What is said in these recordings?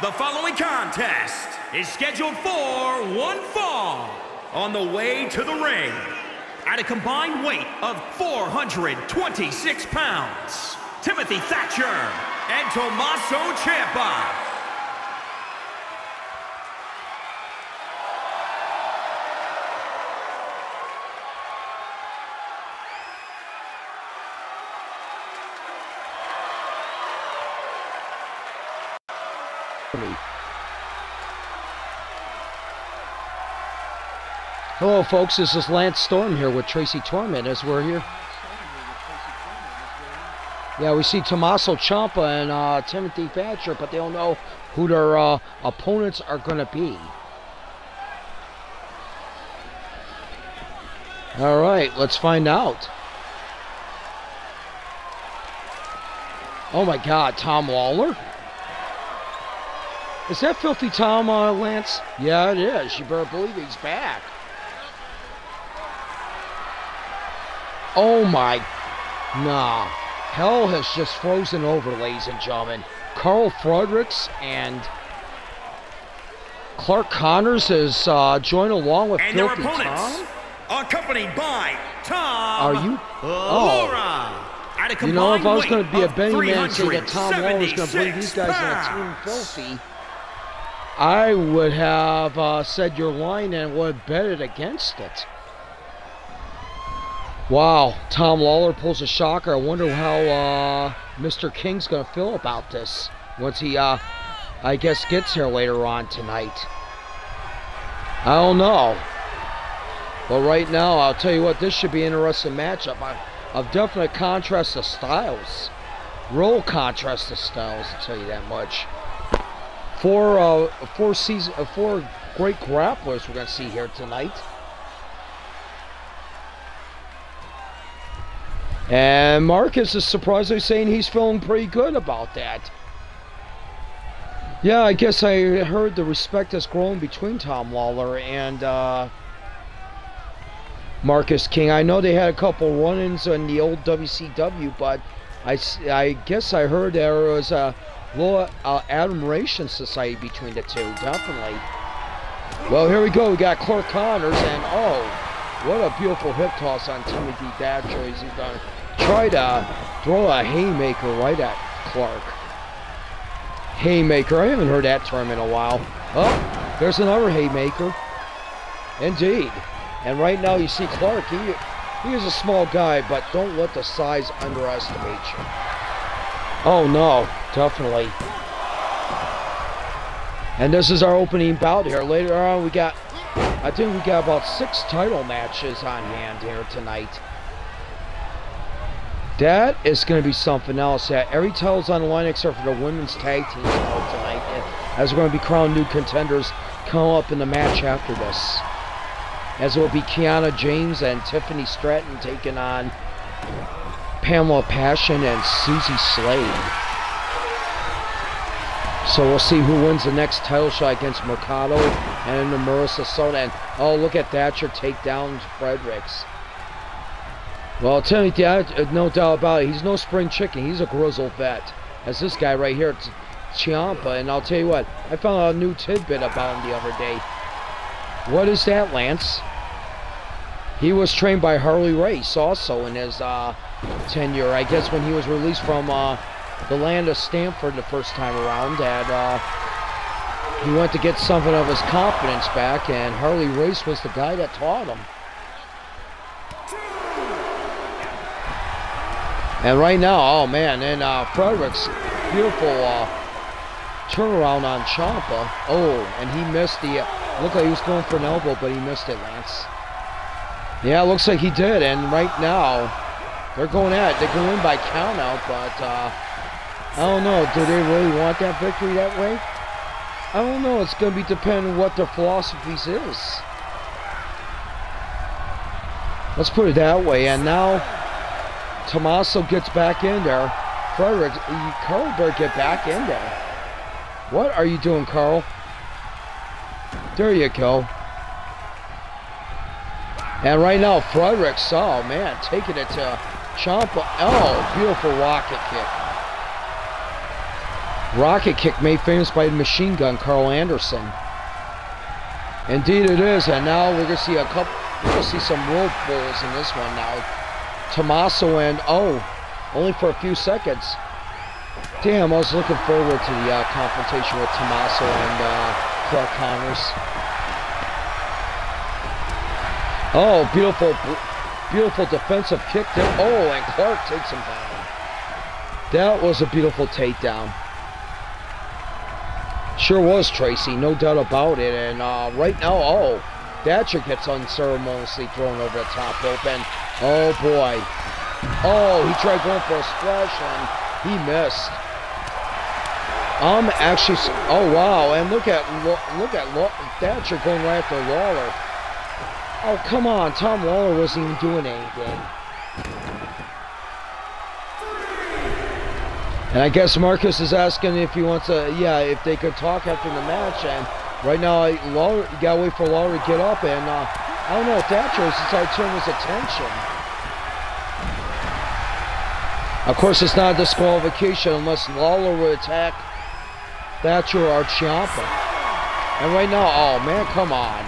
The following contest is scheduled for one fall on the way to the ring at a combined weight of 426 pounds. Timothy Thatcher and Tommaso Ciampa. Hello, folks. This is Lance Storm here with Tracy Torment as we're here. Yeah, we see Tommaso Ciampa and uh, Timothy Thatcher, but they don't know who their uh, opponents are going to be. All right, let's find out. Oh my God, Tom Lawler? Is that Filthy Tom, uh, Lance? Yeah, it is. You better believe he's back. Oh my. Nah. Hell has just frozen over, ladies and gentlemen. Carl Fredericks and Clark Connors has uh, joined along with and Filthy their opponents, Tom. accompanied by Tom Are you? A You know, if I was going to be a of man saying that Tom Lawler was going to bring these 376 guys in a team filthy, I would have uh, said your line and would have betted against it. Wow, Tom Lawler pulls a shocker. I wonder how uh, Mr. King's going to feel about this once he, uh, I guess, gets here later on tonight. I don't know. But right now, I'll tell you what, this should be an interesting matchup. I, of definite contrast of styles. Real contrast of styles, I'll tell you that much. Four, uh, four season, uh, four great grapplers we're going to see here tonight. And Marcus is surprisingly saying he's feeling pretty good about that. Yeah, I guess I heard the respect has grown between Tom Lawler and uh, Marcus King. I know they had a couple run-ins in the old WCW, but I guess I heard there was a little uh, admiration society between the two, definitely. Well, here we go. We got Clark Connors, and oh, what a beautiful hip toss on Timothy Thatcher. He's to try to throw a haymaker right at Clark. Haymaker. I haven't heard that term in a while. Oh, there's another haymaker. Indeed. And right now you see Clark. He, he is a small guy, but don't let the size underestimate you. Oh no, definitely. And this is our opening bout here. Later on, we got, I think we got about six title matches on hand here tonight. That is going to be something else. Yeah, every title's on the line except for the women's tag team title tonight. As we're going to be crowned new contenders come up in the match after this. As it will be Kiana James and Tiffany Stratton taking on Pamela Passion and Susie Slade. So we'll see who wins the next title shot against Mercado and Marissa Soda. And oh, look at Thatcher take down Fredericks. Well, Timothy, I- uh, no doubt about it, he's no spring chicken. He's a grizzled vet. As this guy right here, Ch- Ciampa. And I'll tell you what, I found out a new tidbit about him the other day. What is that, Lance? He was trained by Harley Race also in his uh, tenure. I guess when he was released from uh, the land of Stamford the first time around, and uh, he went to get something of his confidence back, and Harley Race was the guy that taught him. And right now, oh man, and uh, Fredericks, beautiful uh, turnaround on Ciampa. Oh, and he missed the. Looked like he was going for an elbow, but he missed it, Lance. Yeah, looks like he did. And right now, they're going at it. They can win by count out, but uh, I don't know. Do they really want that victory that way? I don't know. It's going to be depending on what their philosophies is. Let's put it that way. And now, Tommaso gets back in there. Frederick, Carl better get back in there. What are you doing, Carl? There you go. And right now, Fredericks, oh man, taking it to Ciampa. Oh, beautiful rocket kick. rocket kick made famous by machine gun Carl Anderson. Indeed it is, and now we're gonna see a couple we're gonna see some rope bulls in this one now. Tommaso and oh, only for a few seconds. Damn, I was looking forward to the uh, confrontation with Tommaso and uh, Clark Connors. Oh, beautiful, beautiful defensive kick there. Oh, and Clark takes him down. That was a beautiful takedown. Sure was, Tracy, no doubt about it. And uh, right now, oh, Thatcher gets unceremoniously thrown over the top rope. And, oh boy. Oh, he tried going for a splash and he missed. I'm actually, oh wow, and look at, look at Thatcher going right after Lawler. Oh, come on, Tom Lawler wasn't even doing anything. And I guess Marcus is asking if he wants to, yeah, if they could talk after the match. And right now, Lawler, you gotta wait for Lawler to get up. And uh, I don't know, has decided to turn his attention. Of course, it's not a disqualification unless Lawler would attack Thatcher or Ciampa. And right now, oh man, come on.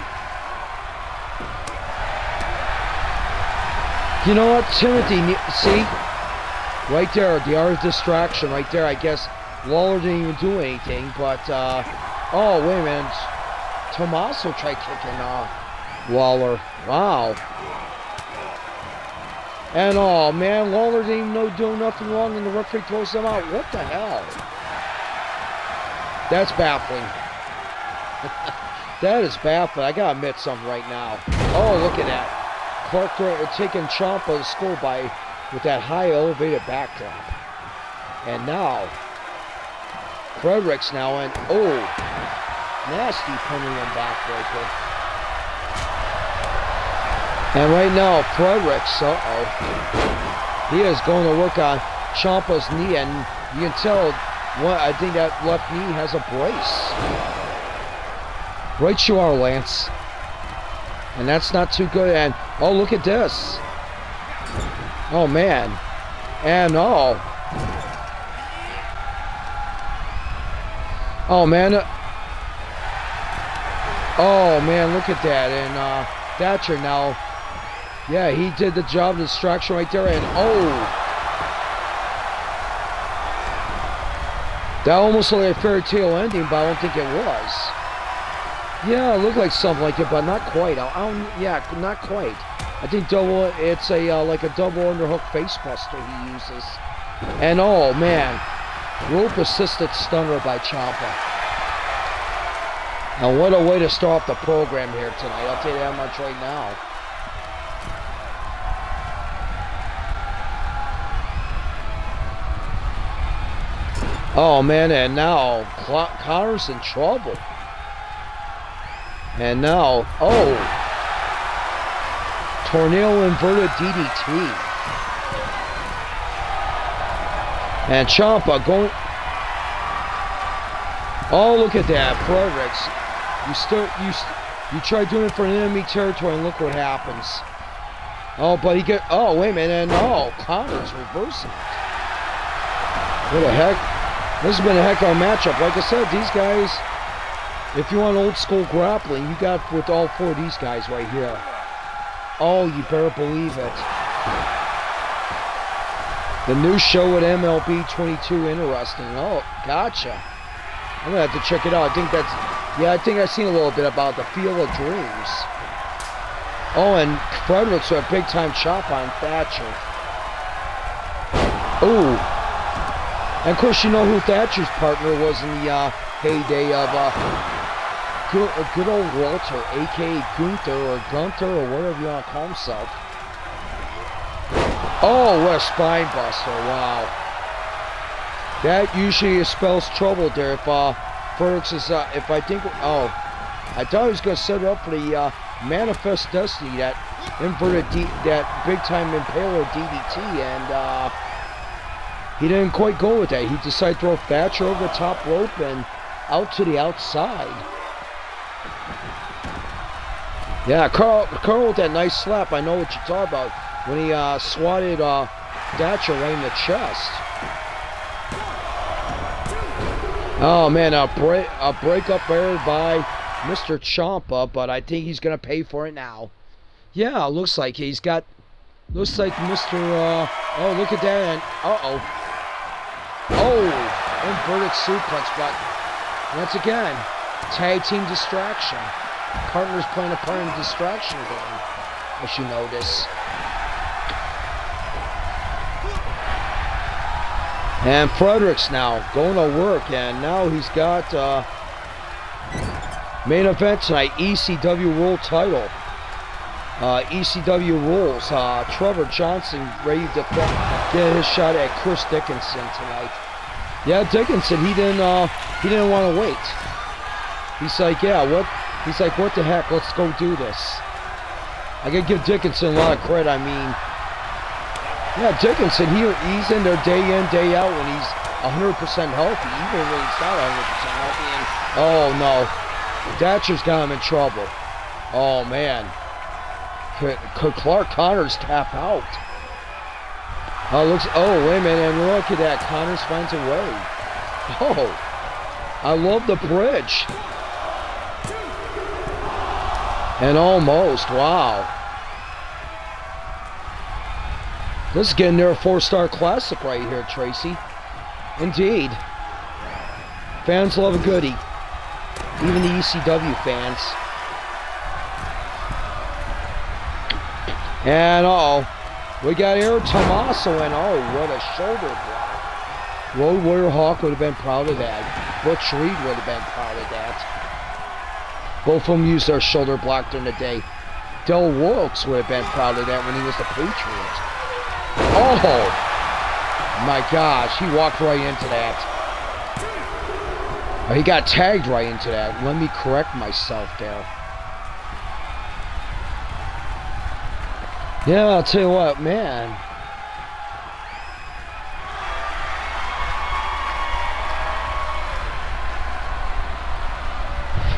You know what, Timothy, see, right there, the art of distraction right there. I guess Lawler didn't even do anything, but, uh, oh, wait a minute. Tommaso tried kicking uh, Lawler. Wow. And, oh, man, Lawler didn't even know doing nothing wrong, and the referee throws him out. What the hell? That's baffling. that is baffling. I gotta admit something right now. Oh, look at that. Clark taking Ciampa school by with that high elevated backdrop. And now, Fredericks now and oh, nasty pendulum backbreaker. And right now, Fredericks, uh-oh, he is going to work on Ciampa's knee, and you can tell, what I think that left knee has a brace. Right you are, Lance. And that's not too good. And, oh, look at this. Oh, man. And oh. Oh, man. Oh, man, look at that. And uh, Thatcher now. Yeah, he did the job distraction right there. And oh. That almost looked like a fairy tale ending, but I don't think it was. Yeah, it looked like something like it, but not quite. I don't, yeah, not quite. I think double. It's a uh, like a double underhook facebuster he uses. And oh man, rope assisted stunner by Ciampa. And what a way to start off the program here tonight. I'll tell you that much right now. Oh man, and now Connor's in trouble. And now, oh, Tornado inverted DDT. And Ciampa going. Oh, look at that, Fredericks. You start you you try doing it for an enemy territory, and look what happens. Oh, but he get. Oh, wait a minute, and oh, Connor's reversing. What the heck? This has been a heck of a matchup. Like I said, these guys. If you want old school grappling, you got with all four of these guys right here. Oh, you better believe it. The new show at MLB 22 interesting. Oh, gotcha. I'm gonna have to check it out. I think that's yeah, I think I've seen a little bit about the Field of Dreams. Oh, and Fredericks with a big time chop on Thatcher. Ooh. And of course you know who Thatcher's partner was in the uh, heyday of uh, good, good old Walter, aka Gunther or Gunther or whatever you want to call himself. Oh, what a spine buster! Wow, that usually spells trouble there. If uh, is, uh, if I think, oh, I thought he was going to set up for the uh, Manifest Destiny, that inverted, D, that big time Impaler DDT, and uh, he didn't quite go with that. He decided to throw Thatcher over the top rope and out to the outside. Yeah, Carl, Carl with that nice slap. I know what you're talking about. When he uh, swatted uh, Thatcher right in the chest. Oh man, a break a breakup error by Mr. Ciampa, but I think he's gonna pay for it now. Yeah, looks like he's got. Looks like Mr. Uh, oh, look at that! And, uh oh. Inverted suplex, but once again, tag team distraction. Partners playing a part in the distraction game, as you notice. And Fredericks now going to work, and now he's got uh, main event tonight, ECW World Title. Uh, ECW rules. Uh, Trevor Johnson ready to get his shot at Chris Dickinson tonight. Yeah, Dickinson, he didn't uh, he didn't want to wait. He's like, yeah, what? He's like, what the heck? Let's go do this. I gotta give Dickinson a lot of credit. I mean, yeah, Dickinson, he, he's in there day in, day out when he's 100% healthy, even when he's not 100% healthy. And, oh, no. Thatcher's got him in trouble. Oh, man. Could, Clark Connors tap out? Oh, looks. Oh, wait a minute. And look at that. Connors finds a way. Oh. I love the bridge. And almost. Wow. This is getting near a four-star classic right here, Tracy. Indeed. Fans love a goodie. Even the ECW fans. And oh, we got Eric Tommaso, and oh, what a shoulder block. Road Warrior Hawk would have been proud of that. Butch Reed would have been proud of that. Both of them used their shoulder block during the day. Del Wilkes would have been proud of that when he was the Patriot. Oh, my gosh, he walked right into that. He got tagged right into that. Let me correct myself there. Yeah, I'll tell you what, man.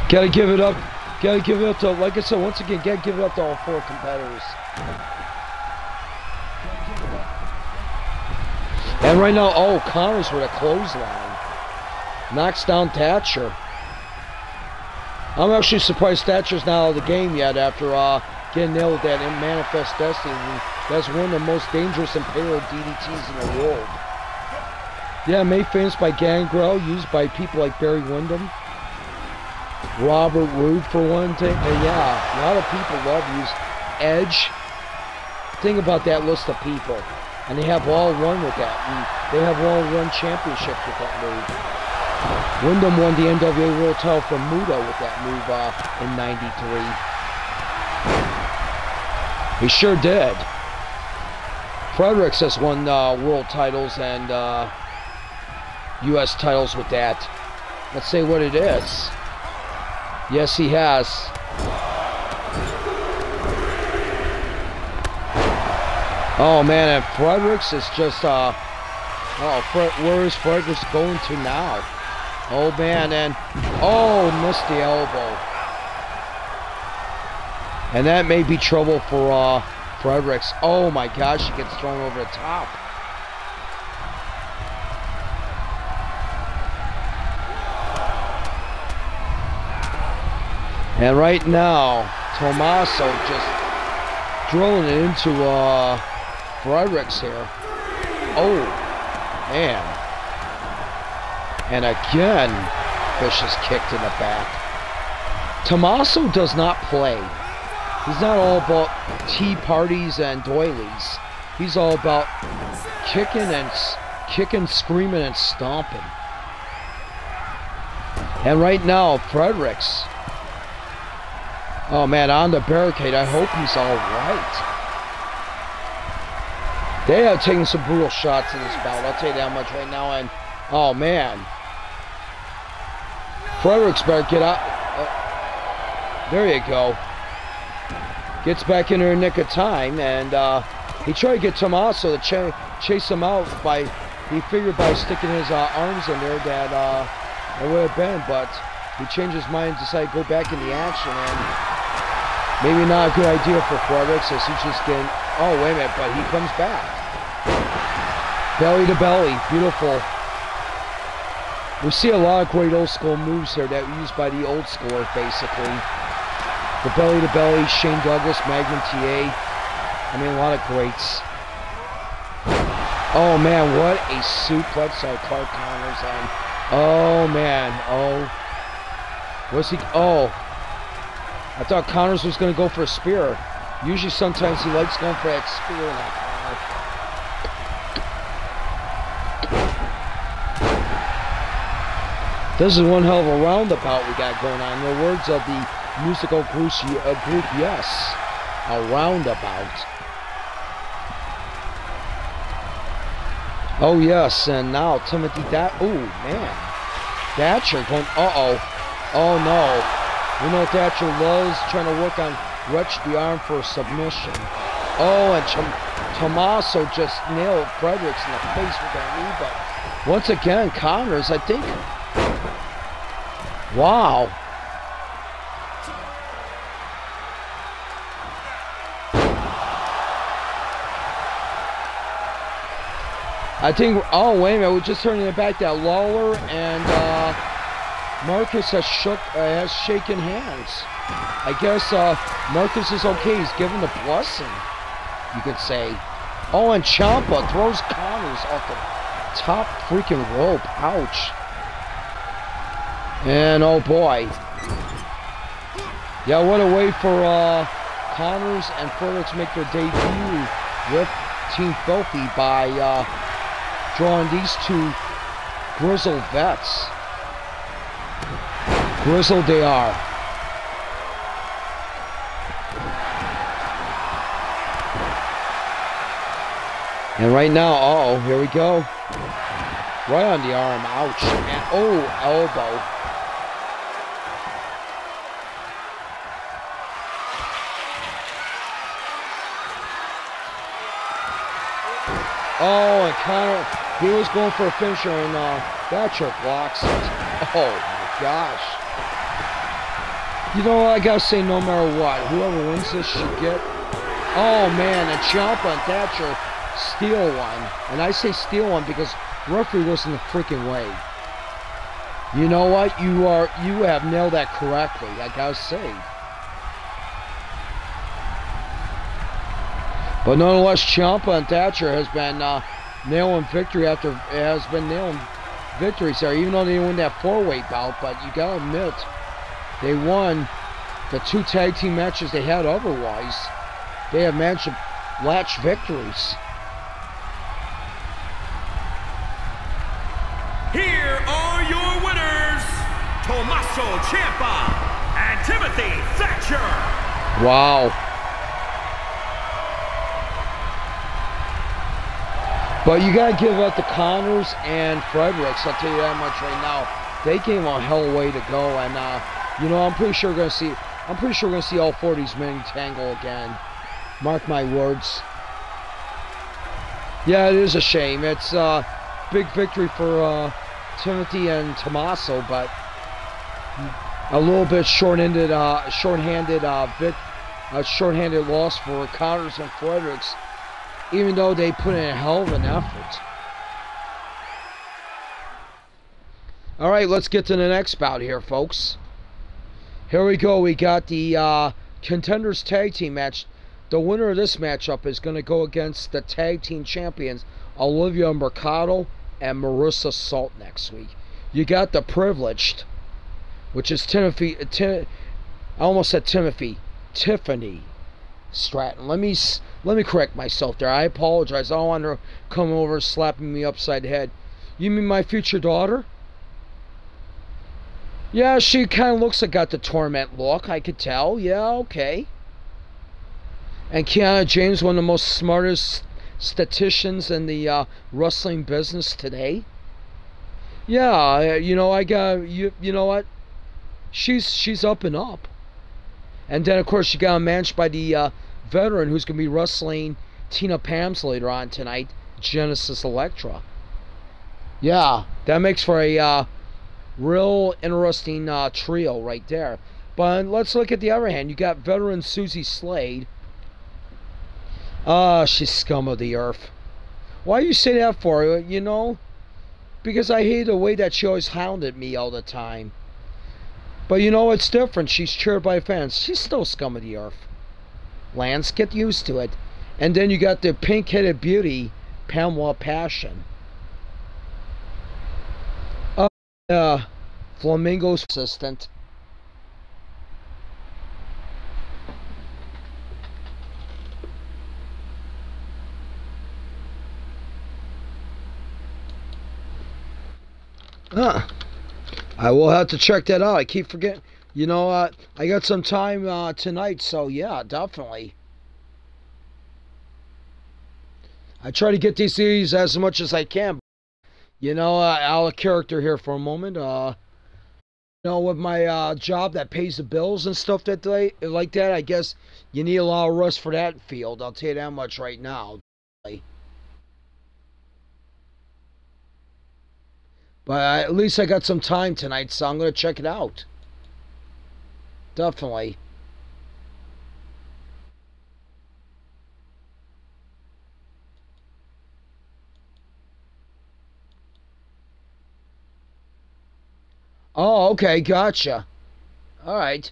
Gotta give it up. Gotta give it up to, like I said, once again, gotta give it up to all four competitors. And right now, oh, Connors with a clothesline. Knocks down Thatcher. I'm actually surprised Thatcher's not out of the game yet after uh, getting nailed that in Manifest Destiny. That's one of the most dangerous Impaler DDTs in the world. Yeah, made famous by Gangrel, used by people like Barry Windham. Robert Roode for one thing. And yeah, a lot of people love use Edge. Think about that list of people. And they have all won with that. And they have all won championships with that move. Windham won the NWA World title from Muta with that move uh, in 93. He sure did. Fredericks has won uh, world titles and uh, U.S. titles with that. Let's say what it is. Yes, he has. Oh man, and Fredericks is just uh oh where is Fredericks going to now? Oh man, and oh missed the elbow. And that may be trouble for uh Fredericks. Oh my gosh, he gets thrown over the top. And right now, Tommaso just drilling it into uh Fredericks here. Oh, man. And again, Vicious kicked in the back. Tommaso does not play. He's not all about tea parties and doilies. He's all about kicking and kicking, screaming, and stomping. And right now, Fredericks. Oh man, on the barricade. I hope he's all right. They are taking some brutal shots in this bout. I'll tell you that much right now. And oh man, Fredericks better get out. Uh, there you go. Gets back in her nick of time, and uh, he tried to get Tommaso to ch chase him out by. He figured by sticking his uh, arms in there that uh, it would have been, but he changed his mind and decided to go back in the action, and maybe not a good idea for Fredericks as he's just getting Oh, wait a minute, but he comes back. Belly to belly, beautiful. We see a lot of great old school moves here that are used by the old schoolers, basically. The belly to belly, Shane Douglas, Magnum TA. I mean, a lot of greats. Oh man, what a suplex by Clark Connors and oh man, oh. Was he? Oh, I thought Connors was going to go for a spear. Usually, sometimes he likes going for that spear. This is one hell of a roundabout we got going on. In the words of the musical group, uh, group Yes, a roundabout. Oh yes, and now Timothy that oh man. Thatcher going uh oh. Oh no. We know Thatcher loves trying to work on wretch the arm for submission. Oh and Tom Tommaso just nailed Fredericks in the face with that knee, but once again Connors, I think Wow. I think, oh, wait a minute, we're just turning it back that Lawler and uh, Marcus has shook, uh, has shaken hands. I guess uh, Marcus is okay. He's given the blessing, you could say. Oh, and Ciampa throws Connors off the top freaking rope. Ouch. And oh boy. Yeah, what a way for uh, Connors and Fredericks to make their debut with Team Filthy by uh, drawing these two grizzled vets. Grizzled they are. And right now, uh oh, here we go. Right on the arm, ouch. And oh, elbow. Oh, and Connor, he was going for a finisher, and uh, Thatcher blocks it. Oh, my gosh. You know? I got to say, no matter what, whoever wins this should get... Oh, man, and Ciampa and Thatcher steal one. And I say steal one because referee was in the freaking way. You know what? You are you have nailed that correctly, I gotta say. But nonetheless, Ciampa and Thatcher has been uh, nailing victory after has been nailing victories there, even though they didn't win that four-way bout. But you gotta admit, they won the two tag team matches they had otherwise. They have managed to latch victories. Here are your winners, Tommaso Ciampa and Timothy Thatcher. Wow. But you got to give up the Connors and Fredericks. I'll tell you that much right now. They came on hell way to go, and uh, you know I'm pretty sure we're gonna see. I'm pretty sure we're gonna see all 40s men tangle again. Mark my words. Yeah, it is a shame. It's a uh, big victory for uh, Timothy and Tommaso, but a little bit short-handed, uh, short-handed, uh, bit, a short-handed loss for Connors and Fredericks even though they put in a hell of an effort. All right, let's get to the next bout here, folks. Here we go. We got the uh, contenders tag team match. The winner of this matchup is going to go against the tag team champions, Olivia Mercado and Marissa Salt next week. You got the privileged, which is Timothy. Tim, I almost said Timothy. Tiffany Stratton. Let me let me correct myself there. I apologize. I don't want her come over slapping me upside the head. You mean my future daughter? Yeah, she kind of looks like got the torment look. I could tell. Yeah, okay. And Kiana James, one of the most smartest statisticians in the uh, wrestling business today. Yeah, you know, I got you. You know what? She's she's up and up. And then, of course, you got managed by the uh, veteran who's going to be wrestling Tina Pamz later on tonight, Genesis Electra. Yeah, that makes for a uh, real interesting uh, trio right there. But let's look at the other hand. You got veteran Susie Slade. Ah, uh, she's scum of the earth. Why you say that for? You know, because I hate the way that she always hounded me all the time. But you know it's different. She's cheered by fans. She's still scum of the earth. Lance, get used to it. And then you got the pink-headed beauty, Pamela Passion. Uh, uh Flamingo's assistant. Huh. I will have to check that out. I keep forgetting. You know, uh, I got some time uh, tonight, so yeah, definitely. I try to get these series as much as I can. You know, uh, out of character here for a moment. Uh, you know, with my uh, job that pays the bills and stuff that they, like that, I guess you need a lot of rust for that field. I'll tell you that much right now. But at least I got some time tonight, so I'm going to check it out. Definitely. Oh, okay, gotcha. All right.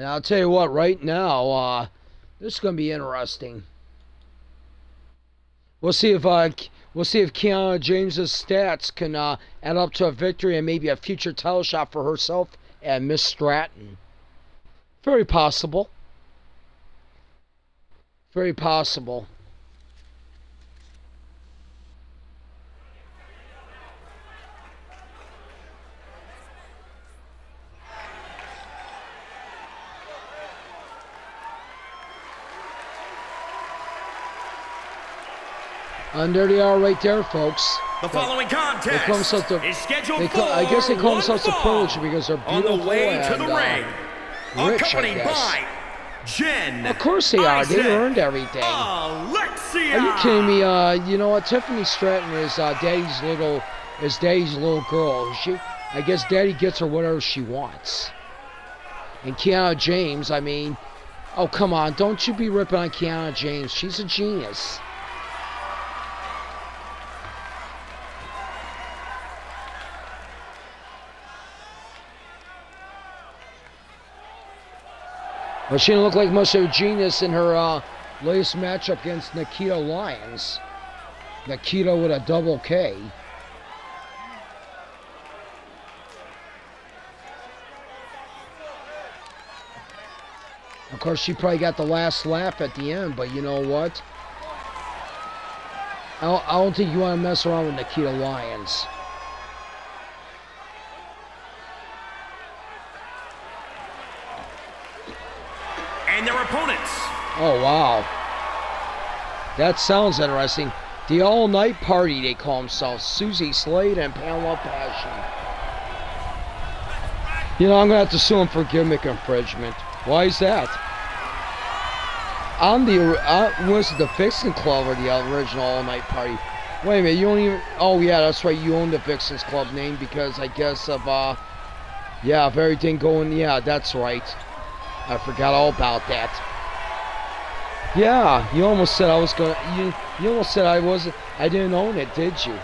And I'll tell you what, right now, uh, this is going to be interesting. We'll see if uh, we'll see if Kiana James's stats can uh, add up to a victory and maybe a future title shot for herself and Miss Stratton. Very possible. Very possible. And there they are right there, folks. The following contest the, is scheduled they call, for I guess they call themselves the privilege because they're beautiful on the way and, to the uh, ring. Rich, accompanied by Jen. Of course they are. They earned everything. Alexia. Are you kidding me? Uh, you know what? Tiffany Stratton is uh, Daddy's little is Daddy's little girl. She, I guess, Daddy gets her whatever she wants. And Kiana James, I mean, oh come on, don't you be ripping on Kiana James? She's a genius. Well, she didn't look like a genius in her uh, latest matchup against Nikita Lyons. Nikita with a double K. Of course, she probably got the last laugh at the end, but you know what? I don't, I don't think you want to mess around with Nikita Lyons. And their opponents. Oh, wow. That sounds interesting. The All Night Party, they call themselves. Susie Slade and Pamela Passion. You know, I'm going to have to sue them for gimmick infringement. Why is that? I'm the, uh, was it the Vixen Club or the original All Night Party? Wait a minute, you don't even, oh yeah, that's right, you own the Vixens Club name because I guess of, uh, yeah, of everything going, yeah, that's right. I forgot all about that. Yeah, you almost said I was going. You you almost said I wasn't. I didn't own it, did you?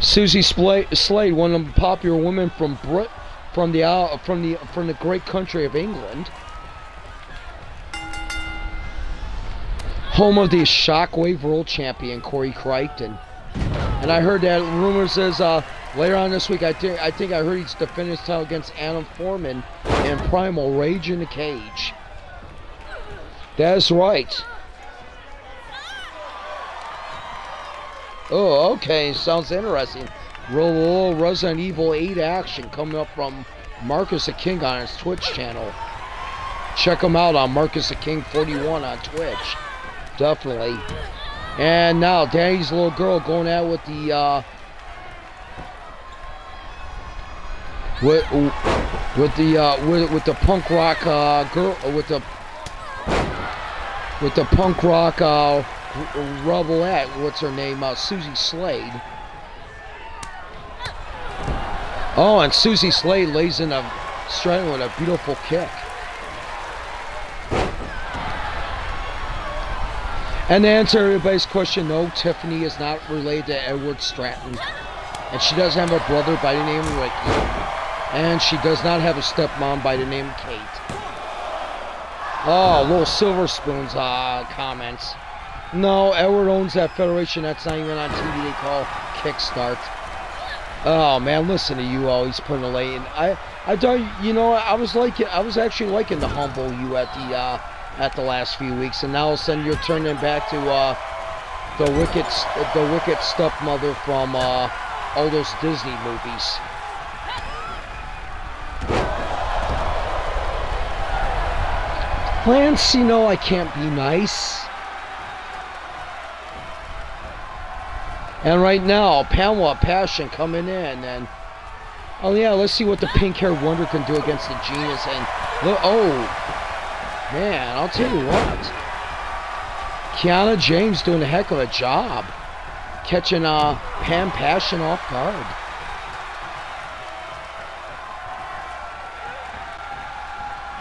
Susie Slade, one of the popular women from Brit, from the uh, from the from the great country of England, home of the Shockwave World Champion Corey Crichton. And I heard that rumor says uh, later on this week, I think I think I heard he's defending his title against Adam Foreman in Primal Rage in the Cage. That's right. Oh, okay. Sounds interesting. Roll Resident Evil 8 action coming up from Marcus the King on his Twitch channel. Check him out on Marcus the King 41 on Twitch. definitely. And now Danny's little girl going out with the uh, with with the uh, with with the punk rock uh, girl with the with the punk rock uh, rebelette. What's her name? Uh, Susie Slade. Oh, and Susie Slade lays in a straight with a beautiful kick. And to answer everybody's question, no, Tiffany is not related to Edward Stratton. And she does have a brother by the name of Ricky. And she does not have a stepmom by the name of Kate. Oh, little Silver Spoons uh, comments. No, Edward owns that federation. That's not even on TV. They call Kickstart. Oh man, listen to you always putting a lane. I, I don't. You know, I was like, I was actually liking the humble you at the uh, at the last few weeks, and now all of a sudden you're turning back to uh, the wicked, the wicked stepmother from uh, all those Disney movies. Lance, you know I can't be nice. And right now, Pamela Passion coming in, and oh yeah, let's see what the pink-haired wonder can do against the genius. And oh man, I'll tell you what, Kiana James doing a heck of a job catching uh, Pam Passion off guard.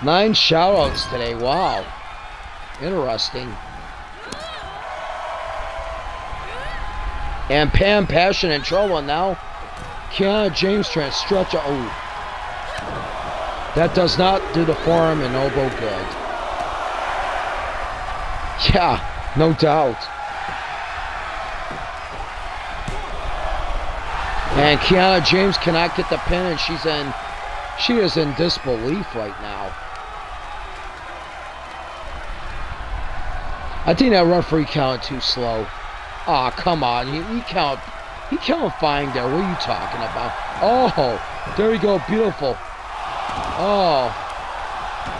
Nine shoutouts today. Wow, interesting. And Pam Passion in trouble now. Kiana James trying to stretch. Oh. That does not do the forearm and elbow good. Yeah, no doubt. And Kiana James cannot get the pin and she's in she is in disbelief right now. I think that referee counted too slow. Ah, oh, come on. He, he count. He count fine there. What are you talking about? Oh, there we go. Beautiful. Oh.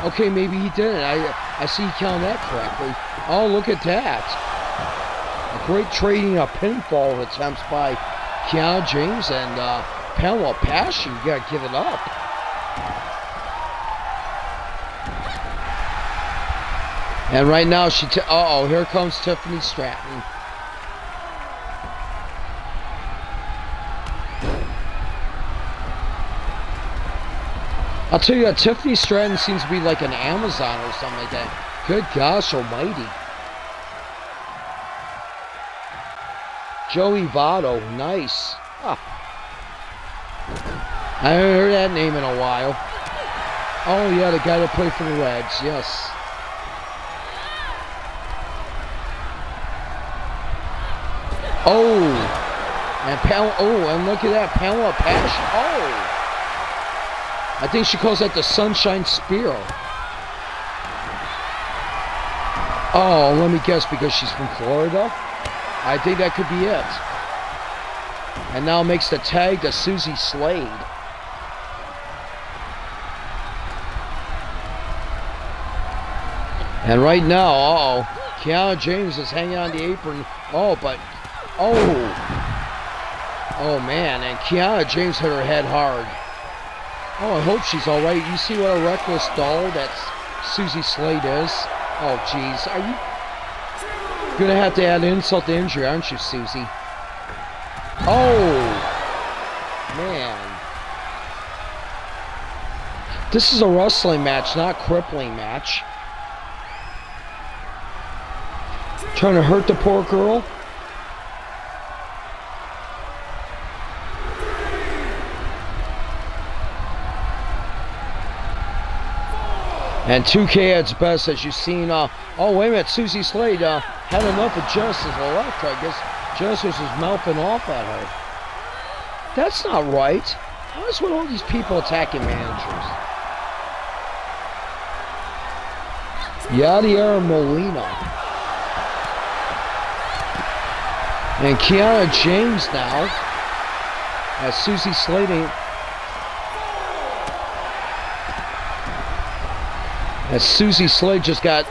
Okay, maybe he didn't. I I see he counted that correctly. Oh, look at that. A great trading of pinfall attempts by Kiana James and uh, Pamela Passion. You gotta give it up. And right now she. uh oh, here comes Tiffany Stratton. I'll tell you what, Tiffany Stratton seems to be like an Amazon or something like that. Good gosh almighty. Joey Votto, nice. Ah. I haven't heard that name in a while. Oh yeah, the guy that played for the Reds, yes. Oh, and Pamela, oh, and look at that, Pamela Passion, oh. I think she calls that the Sunshine Spear. Oh, let me guess, because she's from Florida? I think that could be it. And now makes the tag to Susie Slade. And right now, uh oh Kiana James is hanging on the apron. Oh, but, oh. Oh, man, and Kiana James hit her head hard. Oh, I hope she's all right. You see what a reckless doll that Susie Slade is? Oh, jeez. Are you gonna have to add insult to injury, aren't you, Susie? Oh, man. This is a wrestling match, not crippling match. Trying to hurt the poor girl? And 2K at its best, as you've seen. Uh, oh, wait a minute. Susie Slade uh, had enough of Genesis left. I guess Genesis is mouthing off at her. That's not right. What is with all these people attacking managers? Yadier Molina. And Kiana James now. As Susie Slade as Susie Slade just got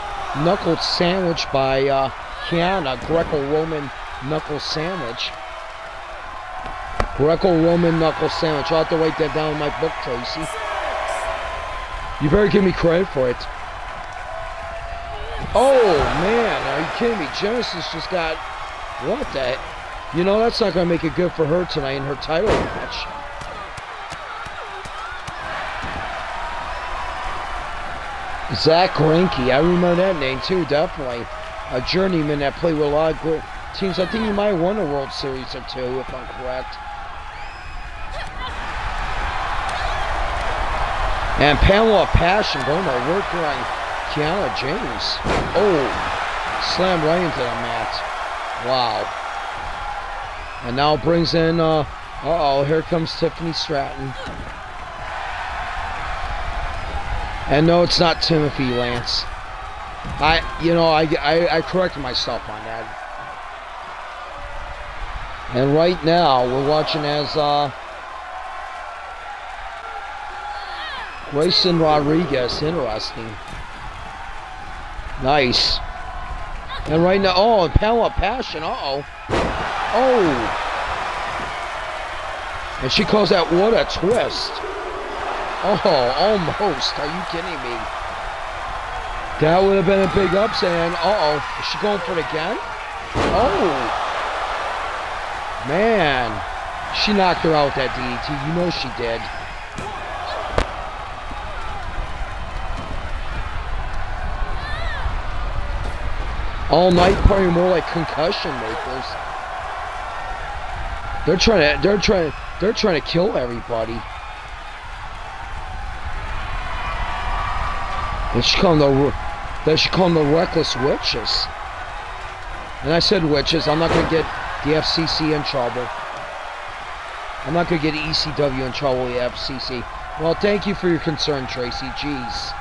knuckled sandwiched by uh, Kiana, Greco-Roman knuckle sandwich. Greco-Roman knuckle sandwich. I'll have to write that down in my book, Tracy. You better give me credit for it. Oh, man, are you kidding me? Genesis just got... What the... You know, that's not going to make it good for her tonight in her title match. Zack Greinke, I remember that name too, definitely. A journeyman that played with a lot of good teams. I think he might have won a World Series or two, if I'm correct. And Pamela Passion going to work on Kiana James. Oh, slammed right into the mat. Wow. And now brings in, uh, uh-oh, here comes Tiffany Stratton. And no, it's not Timothy Lance. I, you know, I, I, I corrected myself on that. And right now, we're watching as uh, Grayson Rodriguez. Interesting. Nice. And right now, oh, Pamela Passion. Uh-oh. Oh. And she calls that what a twist. Oh, almost. Are you kidding me? That would have been a big upset. Uh-oh. Is she going for it again? Oh. Man. She knocked her out with that DDT. You know she did. All night party more like concussion makers. They're trying to they're trying they're trying to kill everybody. They should call them the, they should call them the reckless witches. And I said witches. I'm not going to get the FCC in trouble. I'm not going to get ECW in trouble with the FCC. Well, thank you for your concern, Tracy. Jeez.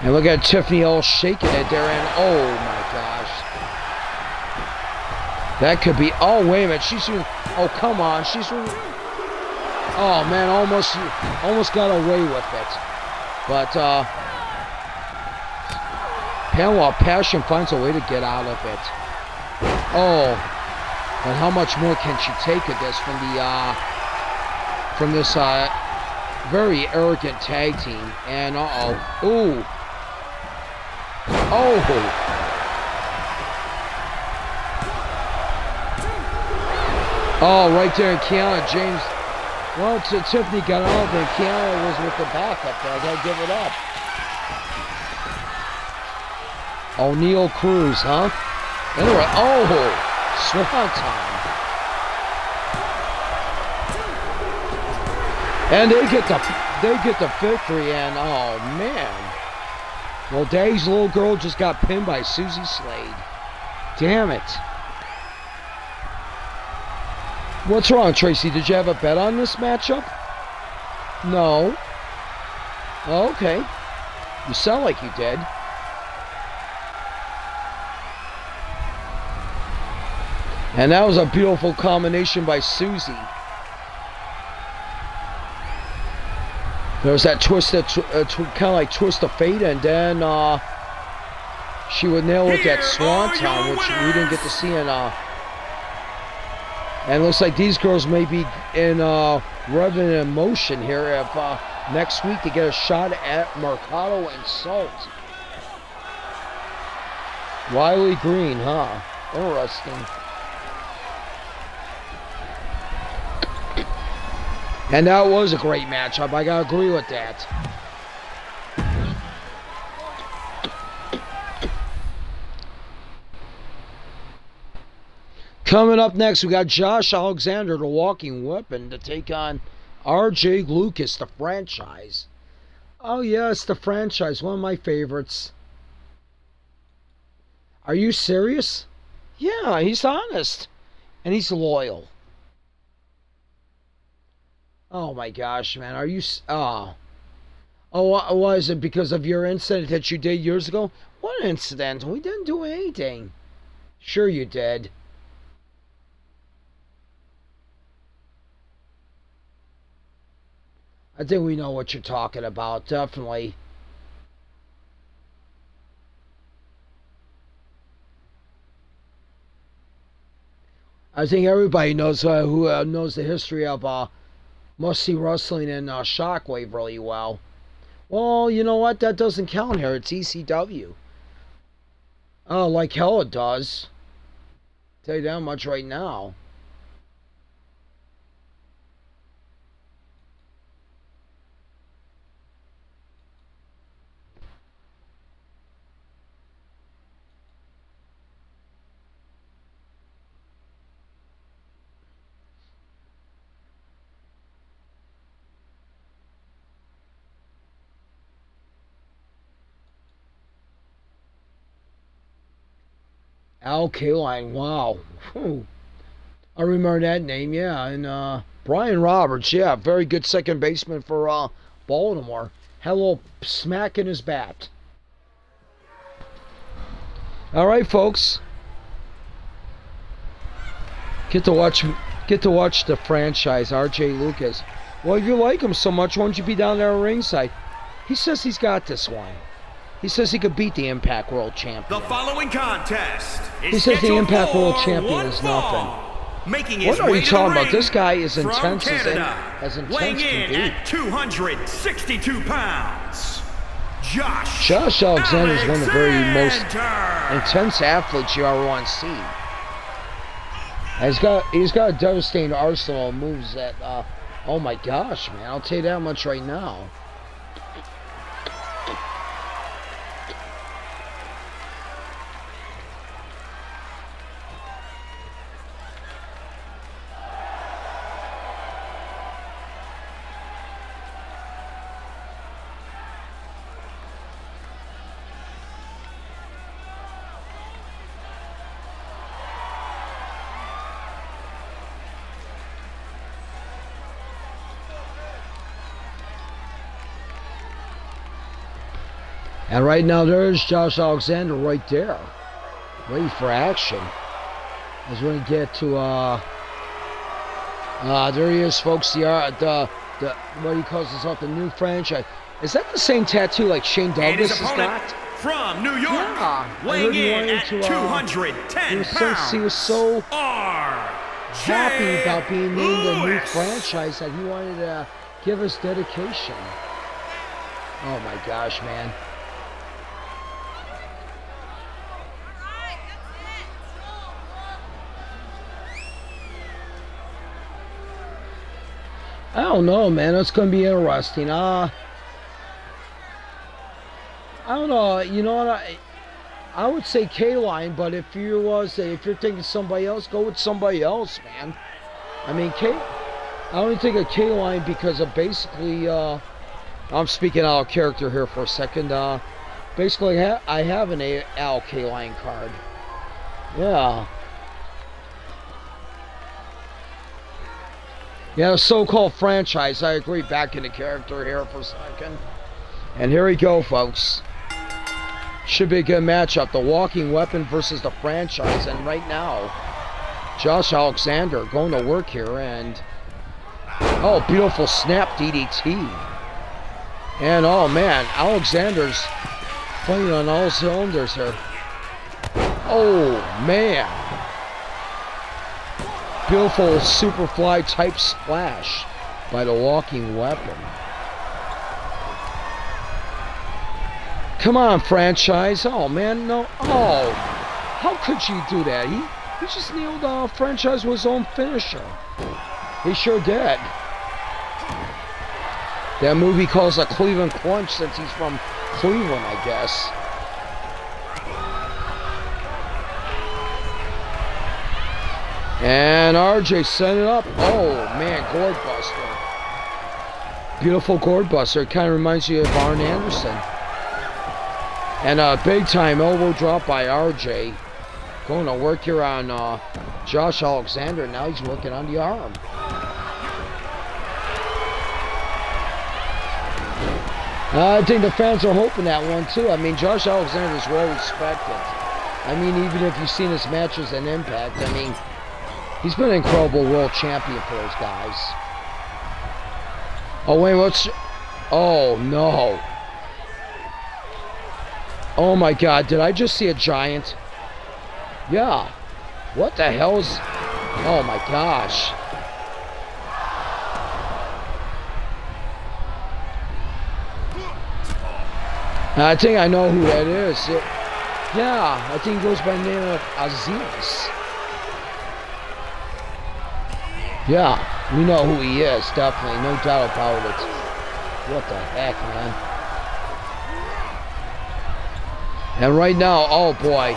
And look at Tiffany all shaking it there, and oh my gosh. That could be, oh wait a minute, she's, oh come on, she's Oh man, almost almost got away with it. But uh Pamela Passion finds a way to get out of it. Oh. And how much more can she take of this from the uh from this uh very arrogant tag team? And uh oh. Ooh. Oh. Oh, right there, Kiana James well, Tiffany got off and Kiana was with the backup there. I gotta give it up. Oneil Cruz, huh? Anyway, oh, swan time. And they get the they get the victory, and oh man. Well, Daddy's little girl just got pinned by Susie Slade. Damn it. What's wrong, Tracy? Did you have a bet on this matchup? No. okay. You sound like you did. And that was a beautiful combination by Susie. There was that twist, that tw uh, tw kind of like twist of fate, and then uh, she would nail it that swanton, which we didn't get to see in uh, and looks like these girls may be in uh, in motion here if uh, next week to get a shot at Mercado and Salt. Wiley Green, huh? Interesting. And that was a great matchup. I gotta agree with that. Coming up next, we got Josh Alexander, the walking weapon, to take on RJ Lucas, the franchise. Oh, yes, the franchise, one of my favorites. Are you serious? Yeah, he's honest. And he's loyal. Oh my gosh, man. Are you. Oh. Oh, was it because of your incident that you did years ago? What incident? We didn't do anything. Sure, you did. I think we know what you're talking about, definitely. I think everybody knows uh, who uh, knows the history of uh, Musty Wrestling and uh, Shockwave really well. Well, you know what? That doesn't count here. It's ECW. Oh, like hell it does. Tell you that much right now. Al Kaline, wow. Whew. I remember that name, yeah. And uh, Brian Roberts, yeah, very good second baseman for uh, Baltimore. Had a little smack in his bat. All right, folks. Get to watch get to watch the franchise, R.J. Lucas. Well, if you like him so much, why don't you be down there ringside? He says he's got this one. He says he could beat the Impact World Champion. The following contest is He says the Impact World Champion is fall. Making his What are you talking about? This guy is intense as, in, Canada, as intense weighing can in be. at 262 pounds. Josh. Josh Alexander is one of the very most intense athletes you ever want to see. He's got he's got a devastating arsenal of moves that uh, oh my gosh man I'll tell you that much right now. And right now there's Josh Alexander right there, ready for action. As we're get to uh, uh there he is, folks. The uh, the the what he calls himself the new franchise. Is that the same tattoo like Shane Douglas has opponent got? from New York, Yeah, weighing in at to, uh, 210 he was so- pounds. he was so. Happy about being named a new franchise that he wanted to give us dedication. Oh my gosh, man. Don't know, man. It's going to be interesting. Uh, I don't know. You know what? I, I would say Kaline, but if you was if you're thinking somebody else, go with somebody else, man. I mean, K. I only think of Kaline because of basically. Uh, I'm speaking out of character here for a second. Uh, basically, I have an Al Kaline card. Yeah. Yeah, so-called franchise. I agree. Back into character here for a second. And here we go, folks. Should be a good matchup. The Walking Weapon versus the franchise. And right now, Josh Alexander going to work here. And, oh, beautiful snap DDT. And, oh, man, Alexander's playing on all cylinders here. Oh, man. Beautiful Superfly type splash by the Walking Weapon. Come on, franchise. Oh, man, no. Oh, how could you do that? He, he just nailed uh, franchise with his own finisher. He sure did. That movie calls a Cleveland Crunch since he's from Cleveland, I guess. And RJ set it up. Oh, man, Gourd Buster. Beautiful Gourd Buster. It kind of reminds you of Arn Anderson. And a big time elbow drop by RJ. Going to work here on uh, Josh Alexander. Now he's working on the arm. I think the fans are hoping that one too. I mean, Josh Alexander is well respected. I mean, even if you've seen his matches in Impact, I mean, he's been an incredible world champion for those guys. Oh, wait, what's. Oh, no. Oh my god, did I just see a giant? Yeah. What the hell's Oh my gosh. I think I know who that is. It, yeah, I think he goes by the name of Aziz. Yeah, we know who he is, definitely, no doubt about it. What the heck, man? And right now, oh boy,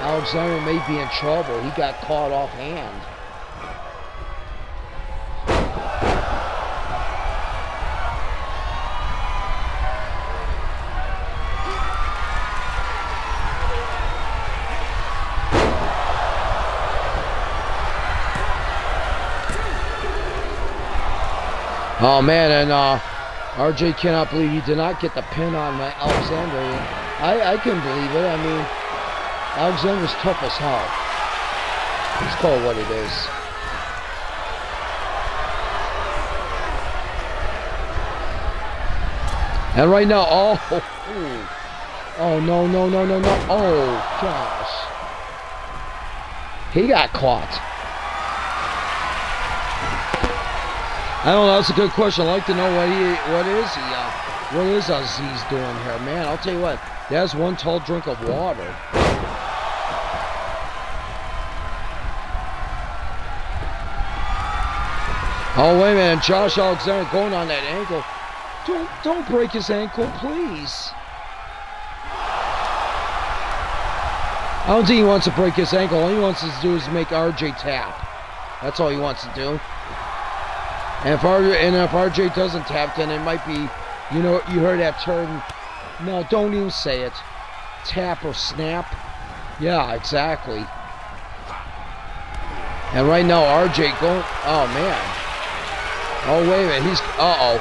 Alexander may be in trouble. He got caught off hand. Oh man, and uh, RJ cannot believe he did not get the pin on my Alexander. I, I can believe it. I mean, Alexander's tough as hell. Let's call it what it is. And right now, oh, oh, oh no, no, no, no, no, oh gosh. He got caught. I don't know. That's a good question. I'd like to know what he, what is he, uh, what is Aziz doing here, man? I'll tell you what. That's one tall drink of water. Oh wait a minute, Josh Alexander going on that ankle. Don't don't break his ankle, please. I don't think he wants to break his ankle. All he wants to do is make RJ tap. That's all he wants to do. And if, RJ, and if RJ doesn't tap, then it might be, you know, you heard that term. No, don't even say it. Tap or snap. Yeah, exactly. And right now, RJ going. Oh, man. Oh, wait a minute. He's. Uh oh.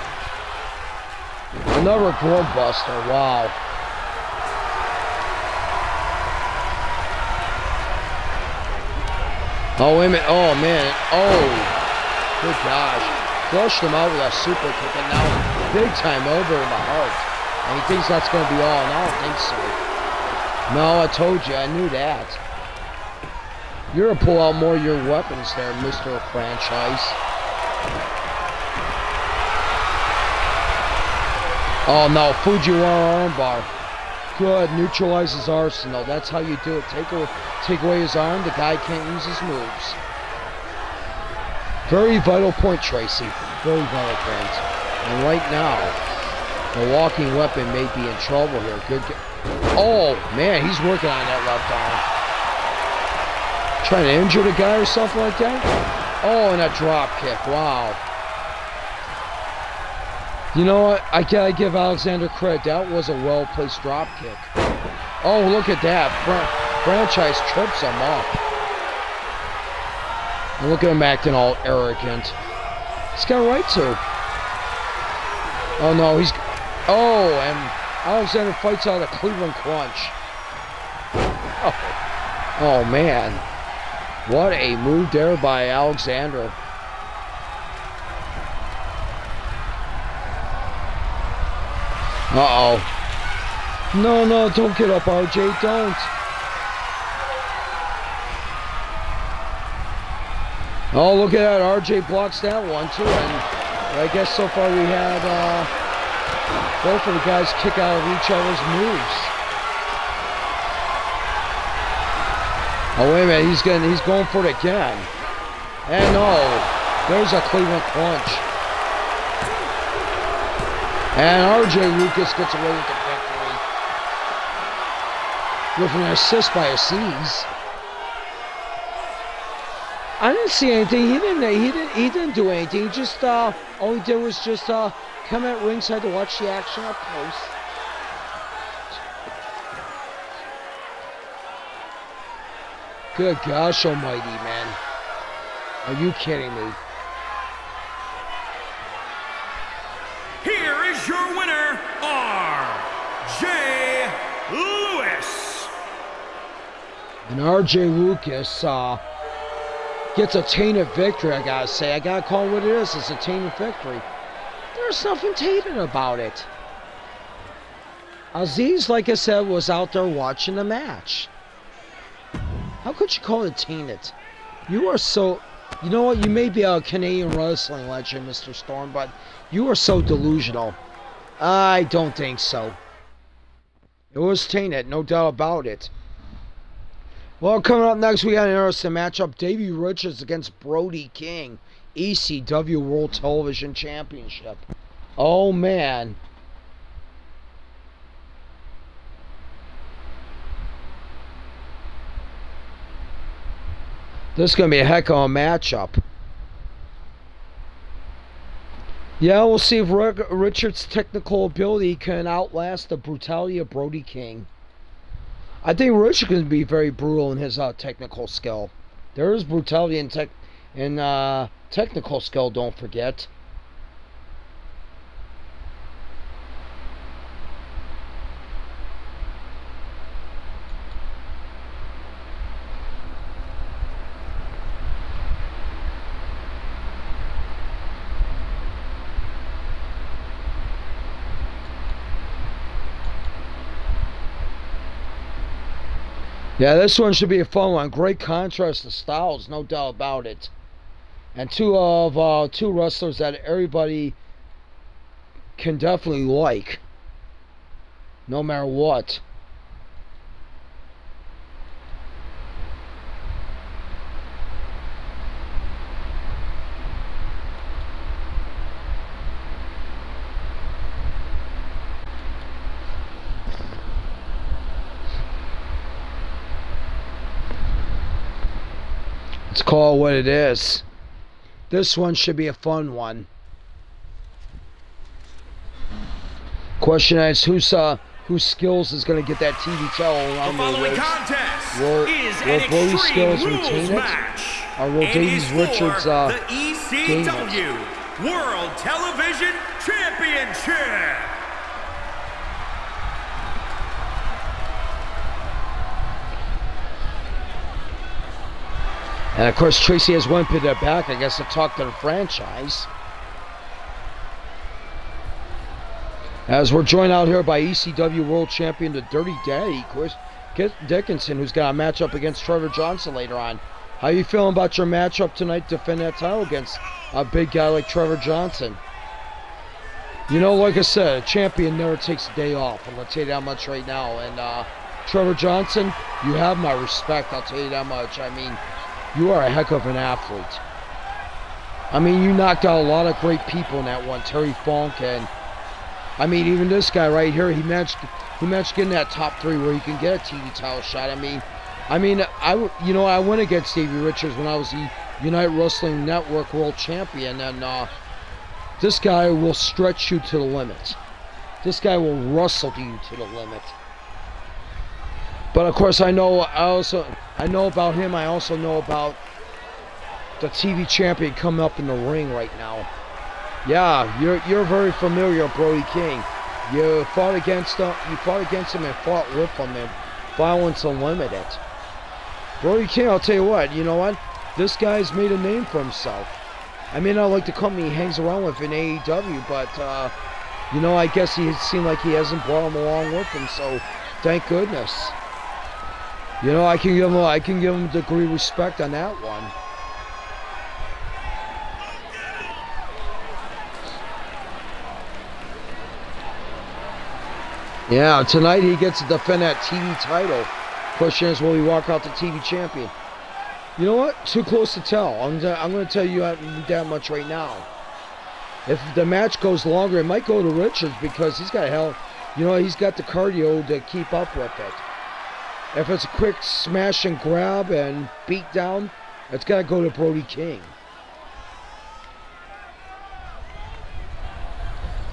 Another glove buster. Wow. Oh, wait a minute. Oh, man. Oh. Good gosh flushed him out with a super kick, and now big time over in the heart. And he thinks that's going to be all, and I don't think so. No, I told you, I knew that. You're going to pull out more of your weapons there, Mr. Franchise. Oh no, Fujiwara armbar. Good, neutralizes Arsenal. That's how you do it. Take take away his arm, the guy can't use his moves. Very vital point, Tracy. Very vital point. And right now, the walking weapon may be in trouble here. Good. Oh, man, he's working on that left arm. Trying to injure the guy or something like that? Oh, and a drop kick. Wow. You know what? I gotta give Alexander credit. That was a well-placed drop kick. Oh, look at that. franchise trips him up. Look at him acting all arrogant. He's got a right to. Oh no, he's. Oh, and Alexander fights out of Cleveland Crunch. Oh, oh man. What a move there by Alexander. Uh oh. No, no, don't get up, RJ. Don't. Oh, look at that. RJ blocks that one, too. And I guess so far we had uh, both of the guys kick out of each other's moves. Oh, wait a minute. He's, getting, he's going for it again. And no. There's a Cleveland Crunch. And RJ Lucas gets away with the victory. With an assist by Aziz. I didn't see anything. He didn't. He didn't. He didn't do anything. He just uh, all he did was just uh, come at ringside to watch the action up close. Good gosh almighty, man. Are you kidding me? Here is your winner, R.J. Lewis. And R.J. Lucas, uh, gets a tainted victory, I gotta say. I gotta call it what it is. It's a tainted victory. There's nothing tainted about it. Aziz, like I said, was out there watching the match. How could you call it tainted? You are so. You know what? You may be a Canadian wrestling legend, Mr. Storm, but you are so delusional. I don't think so. It was tainted, no doubt about it. Well, coming up next, we got an interesting matchup. Davey Richards against Brody King. ECW World Television Championship. Oh, man. This is going to be a heck of a matchup. Yeah, we'll see if Richard's technical ability can outlast the brutality of Brody King. I think Richard can be very brutal in his uh, technical skill. There is brutality in tech in uh, technical skill. Don't forget. Yeah, this one should be a fun one. Great contrast to styles, no doubt about it. And two of uh, two wrestlers that everybody can definitely like, no matter what. Call what it is. This one should be a fun one. Question is who's uh whose skills is going to get that TV title around the following contest will, is will Brody Skills retain it? Or will Davies Richards uh, the ECW World Television Championship? And of course, Tracy has one pit back, I guess, to talk to the franchise. As we're joined out here by ECW World Champion, the Dirty Daddy, Chris Dickinson, who's got a matchup against Trevor Johnson later on. How you feeling about your matchup tonight to defend that title against a big guy like Trevor Johnson? You know, like I said, a champion never takes a day off. I'm going to tell you that much right now. And uh, Trevor Johnson, you have my respect. I'll tell you that much. I mean, you are a heck of an athlete. I mean, you knocked out a lot of great people in that one. Terry Funk and I mean, even this guy right here, he managed he managed getting that top three where he can get a TV title shot. I mean, I mean, I you know I went against Davey Richards when I was the United Wrestling Network World Champion, and uh, this guy will stretch you to the limit. This guy will wrestle you to the limit. But of course, I know I also I know about him. I also know about the TV champion coming up in the ring right now. Yeah, you're you're very familiar, Brody King. You fought against him. You fought against him and fought with him Violence Unlimited. Brody King, I'll tell you what. You know what? This guy's made a name for himself. I may not like the company he hangs around with in AEW, but uh, you know, I guess he seemed like he hasn't brought him along with him. So, thank goodness. You know, I can give him I can give him a degree of respect on that one. Yeah, tonight he gets to defend that TV title. Question is, will he walk out the TV champion? You know what? Too close to tell. I'm, I'm going to tell you that much right now. If the match goes longer, it might go to Richards because he's got hell. You know, he's got the cardio to keep up with it. If it's a quick smash and grab and beat down, it's got to go to Brody King.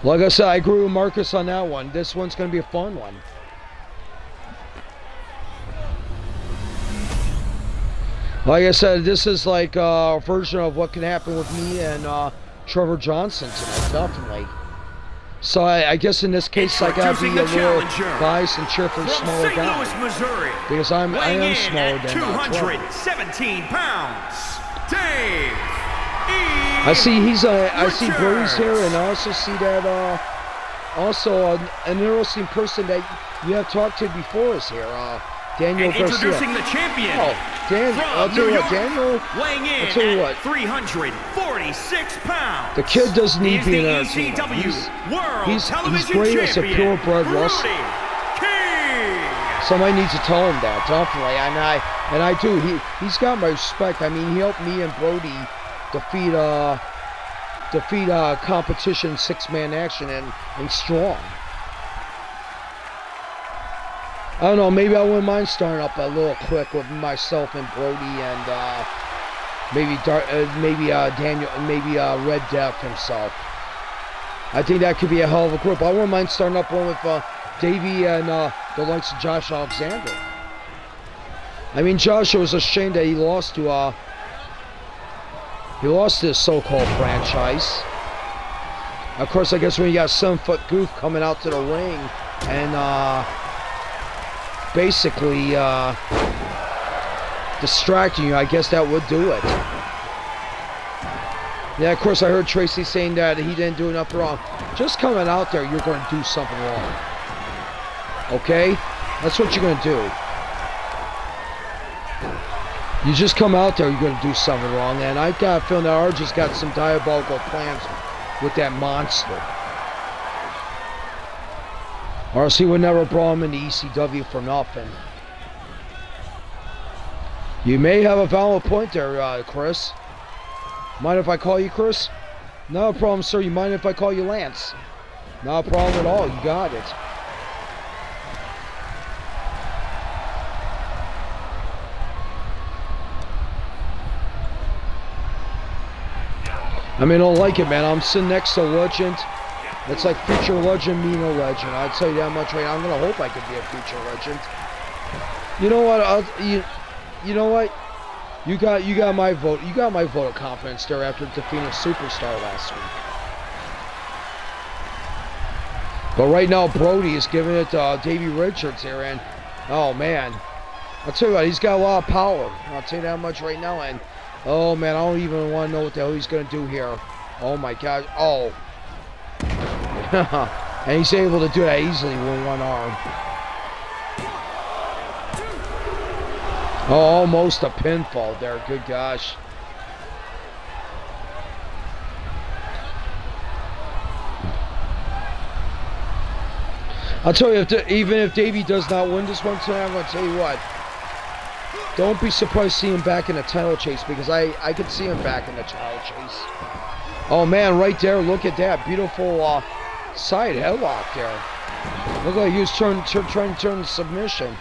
Like I said, I agree with Marcus on that one. This one's going to be a fun one. Like I said, this is like a version of what can happen with me and uh, Trevor Johnson tonight, definitely. So I, I, guess in this case I gotta be a little biased and cheer for smaller guy. Missouri, because I'm I am smaller than 217 uh, pounds. Dave. I see he's a I see Brody's here and I also see that uh also an, an interesting person that you have talked to before is here. Uh Daniel and Garcia. introducing the champion. Oh, Dan, I'll tell New you what, Daniel, weighing in I'll tell you at what. 346 pounds. The kid doesn't need being the entertained. ECW He's- World he's- he's great as a purebred wrestler. Somebody needs to tell him that, definitely. And I and I do. He he's got my respect. I mean, he helped me and Brody defeat uh defeat uh competition six man action and and strong. I don't know. Maybe I wouldn't mind starting up a little quick with myself and Brody and uh, maybe Dar- uh, maybe uh, Daniel, maybe uh, Red Death himself. I think that could be a hell of a group. I wouldn't mind starting up one with uh, Davey and uh, the likes of Josh Alexander. I mean, Josh, it was a shame that he lost to uh, he lost to this so-called franchise. Of course, I guess when you got seven foot goof coming out to the ring and uh, basically uh, distracting you, I guess that would do it. Yeah, of course, I heard Tracy saying that he didn't do enough wrong. Just coming out there, you're going to do something wrong. Okay? That's what you're going to do. You just come out there, you're going to do something wrong. And I got a feeling that RJ has got some diabolical plans with that monster. He would never brought him into ECW for nothing. You may have a valid point there, uh, Chris. Mind if I call you Chris? No problem, sir. You mind if I call you Lance? No problem at all. You got it. I mean, I don't like it, man. I'm sitting next to legend. It's like future legend meeting a legend. I'd tell you that much right now. I'm gonna hope I could be a future legend. You know what? I'll, you, you know what? You got you got my vote. You got my vote of confidence there after defeating a superstar last week. But right now, Brody is giving it to uh, Davey Richards here, and oh man, I'll tell you what, he's got a lot of power. I'll tell you that much right now, and oh man, I don't even want to know what the hell he's gonna do here. Oh my God, oh, and he's able to do that easily with one arm. Oh, almost a pinfall there. Good gosh. I'll tell you, if even if Davey does not win this one tonight, I'm going to tell you what. Don't be surprised to see him back in the title chase because I, I could see him back in the title chase. Oh man, right there, look at that. Beautiful uh, side headlock there. Look like he was trying to turn submission.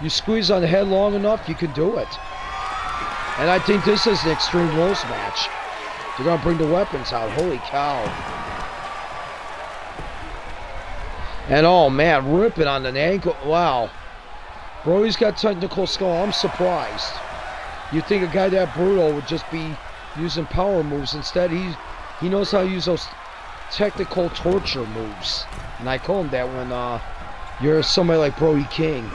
You squeeze on the head long enough, you can do it. And I think this is an Extreme Rules match. They're going to bring the weapons out. Holy cow. And oh man, ripping on the ankle. Wow. Brody's got technical skill. I'm surprised. You'd think a guy that brutal would just be using power moves. Instead, he, he knows how to use those technical torture moves. And I call him that when uh, you're somebody like Brody King.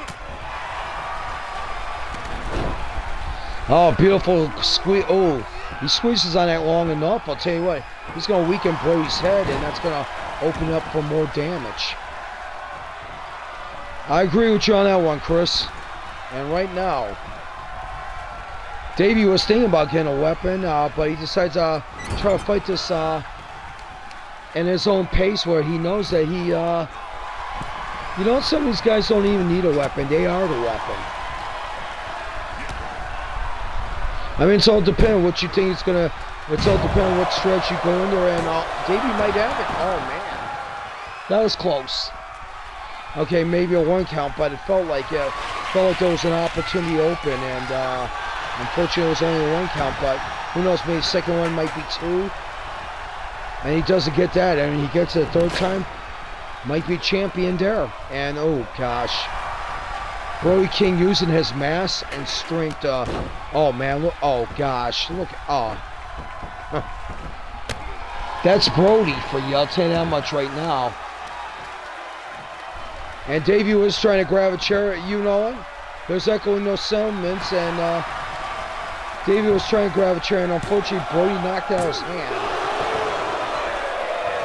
Oh, beautiful squeeze. Oh, he squeezes on that long enough. I'll tell you what, he's going to weaken Brody's head, and that's going to open up for more damage. I agree with you on that one, Chris. And right now, Davey was thinking about getting a weapon, uh, but he decides to uh, try to fight this uh, in his own pace where he knows that he, uh, you know, some of these guys don't even need a weapon. They are the weapon. I mean, it's all depending what you think it's gonna. It's all depending on what stretch you go there, and uh, Davey might have it. Oh man, that was close. Okay, maybe a one count, but it felt like it felt like there was an opportunity open, and uh, unfortunately it was only a one count. But who knows? Maybe second one might be two, and he doesn't get that. I mean, he gets it the third time, might be champion there. And oh gosh. Brody King using his mass and strength. Uh, oh man, look! Oh gosh, look! Oh, that's Brody for you. I'll tell you that much right now. And Davey was trying to grab a chair. at You know it. There's echoing no settlements, and uh, Davey was trying to grab a chair, and unfortunately Brody knocked out his hand.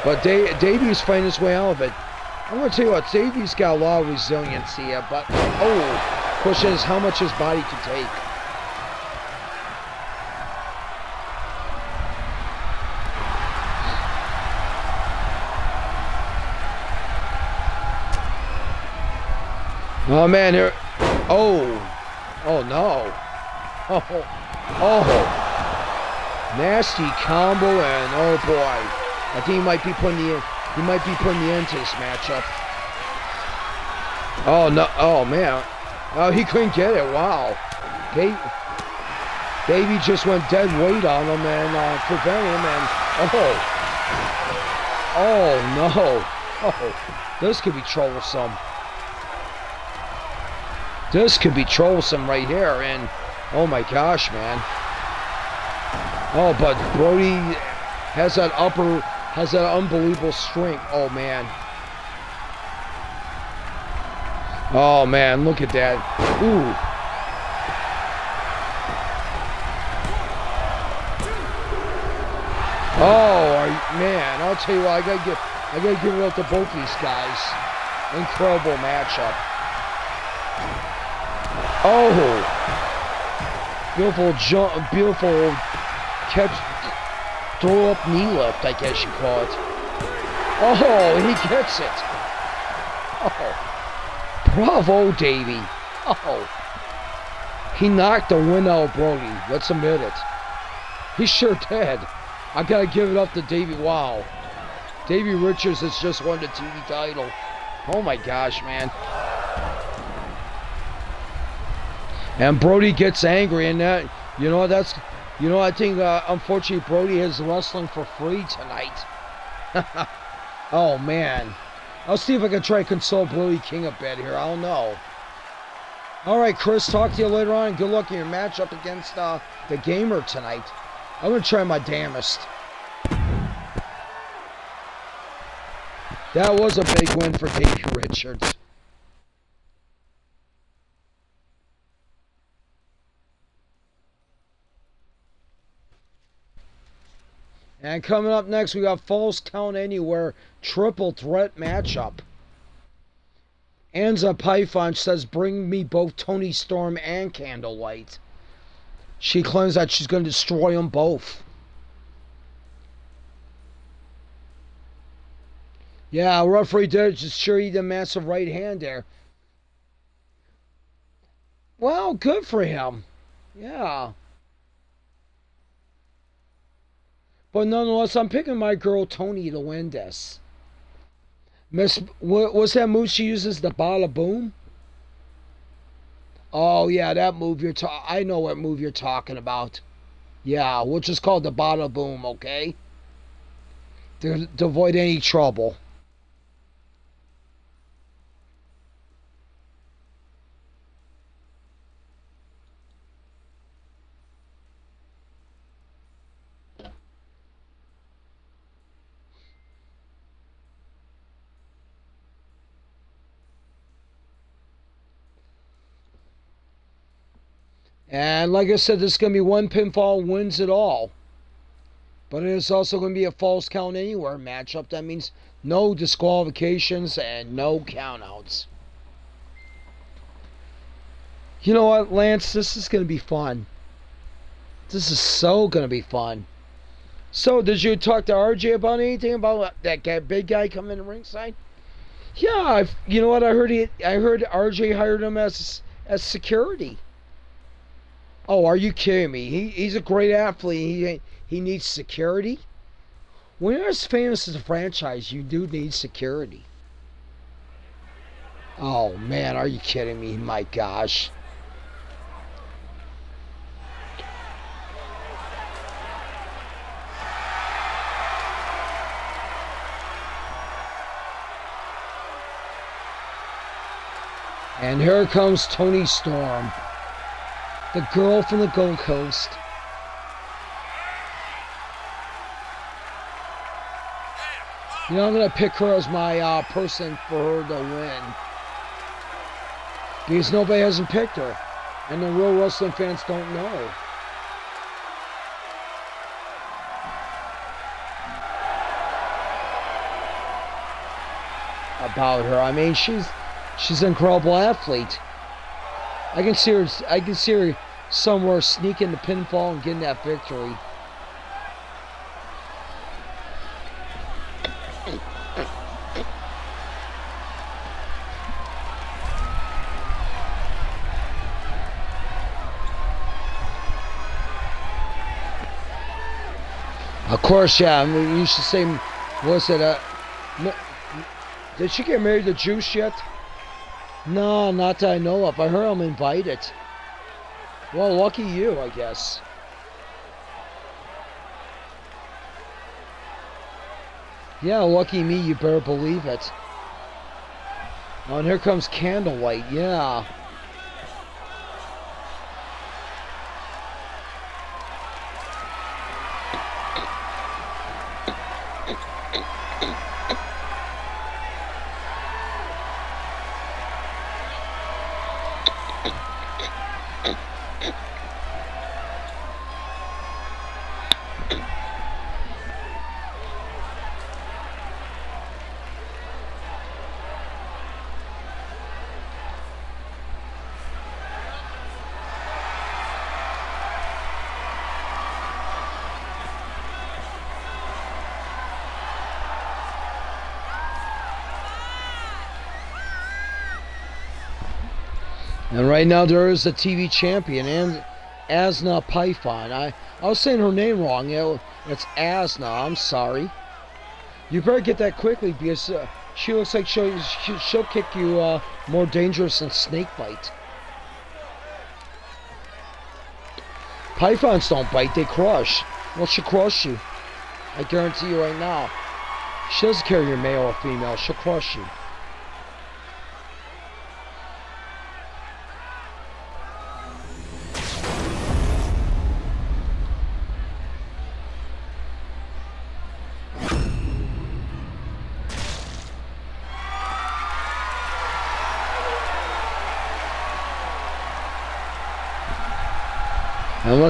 But da- Davey's fighting his way out of it. I'm going to tell you what, Davey's got a lot of resiliency, uh, but, oh, Question is how much his body can take. Oh man, here. Oh. Oh no. Oh. Oh. Nasty combo and oh boy. I think he might be putting the he might be putting the end to this matchup. Oh no. Oh man. Oh he couldn't get it. Wow. Baby, Baby just went dead weight on him and uh, prevent him and oh. Oh no. Oh. This could be troublesome. This could be troublesome right here, and oh my gosh, man. Oh, but Brody has that upper, has that unbelievable strength. Oh man. Oh man, look at that. Ooh. Oh man, I'll tell you what, I gotta give, I gotta give it up to both these guys. Incredible matchup. Oh! Beautiful jump, beautiful catch, throw up knee left, I guess you call it. Oh, he gets it. Oh, bravo, Davey. Oh, he knocked the wind out of Brody. Let's admit it. He sure did. I gotta give it up to Davey. Wow. Davey Richards has just won the TV title. Oh my gosh, man. And Brody gets angry, and that you know that's you know I think uh, unfortunately Brody is wrestling for free tonight. oh man, I'll see if I can try to console Brody King a bit here. I don't know. All right, Chris, talk to you later on. Good luck in your matchup against uh, the Gamer tonight. I'm gonna try my damnest. That was a big win for Davey Richards. And coming up next, we got Falls Count Anywhere triple threat matchup. Anza Python says, Bring me both Toni Storm and Candlelight. She claims that she's going to destroy them both. Yeah, referee did just sure he a massive right hand there. Well, good for him. Yeah. But nonetheless, I'm picking my girl Toni to win this. Miss, what, what's that move she uses? The bada boom. Oh yeah, that move you're ta- I know what move you're talking about. Yeah, which is called the bada boom. Okay. To, to avoid any trouble. And like I said, this is going to be one pinfall wins it all. But it is also going to be a Falls Count anywhere matchup. That means no disqualifications and no countouts. You know what, Lance? This is going to be fun. This is so going to be fun. So, did you talk to RJ about anything about that guy, big guy coming in ringside? Yeah, I've, you know what? I heard he, I heard RJ hired him as as security. Oh, are you kidding me? He, he's a great athlete. He he needs security. When you're as famous as a franchise, you do need security. Oh man, are you kidding me? My gosh. And here comes Toni Storm the girl from the Gold Coast. You know, I'm going to pick her as my uh, person for her to win. Because nobody hasn't picked her. And the real wrestling fans don't know. About her. I mean, she's she's an incredible athlete. I can see her. I can see her somewhere sneaking the pinfall and getting that victory. Of course, yeah. I mean, you should say, was it uh, a? Did she get married to Juice yet? No, not that I know of. I heard I'm invited. Well, lucky you, I guess. Yeah, lucky me, you better believe it. Oh, and here comes Candlelight, yeah. Right now there is a TV champion, and Asna Python. I, I was saying her name wrong. It, it's Asna. I'm sorry. You better get that quickly because uh, she looks like she'll, she'll kick you uh, more dangerous than snakebite. Pythons don't bite, they crush. Well, she'll crush you. I guarantee you right now. She doesn't care if you're male or female, she'll crush you.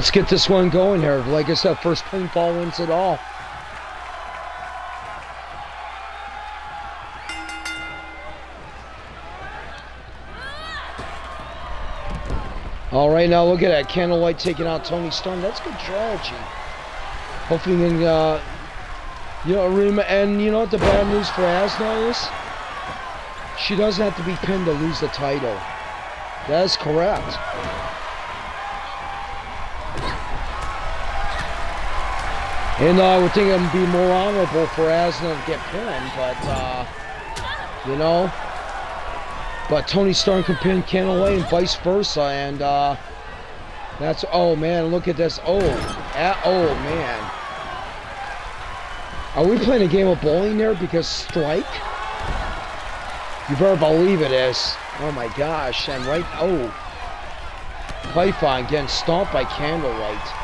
Let's get this one going here. Like I said, first pinfall wins it all. All right, now look at that. Candlelight taking out Toni Storm. That's good strategy. Hopefully, we can, uh, you know, and you know what the bad news for Asna is? She doesn't have to be pinned to lose the title. That is correct. And uh, I would think it would be more honorable for Asna to get pinned, but, uh, you know. But Toni Storm can pin Candlelight and vice versa, and uh, that's, oh man, look at this. Oh, at, oh man. Are we playing a game of bowling there because strike? You better believe it is. Oh my gosh, and right, oh. Python getting stomped by Candlelight.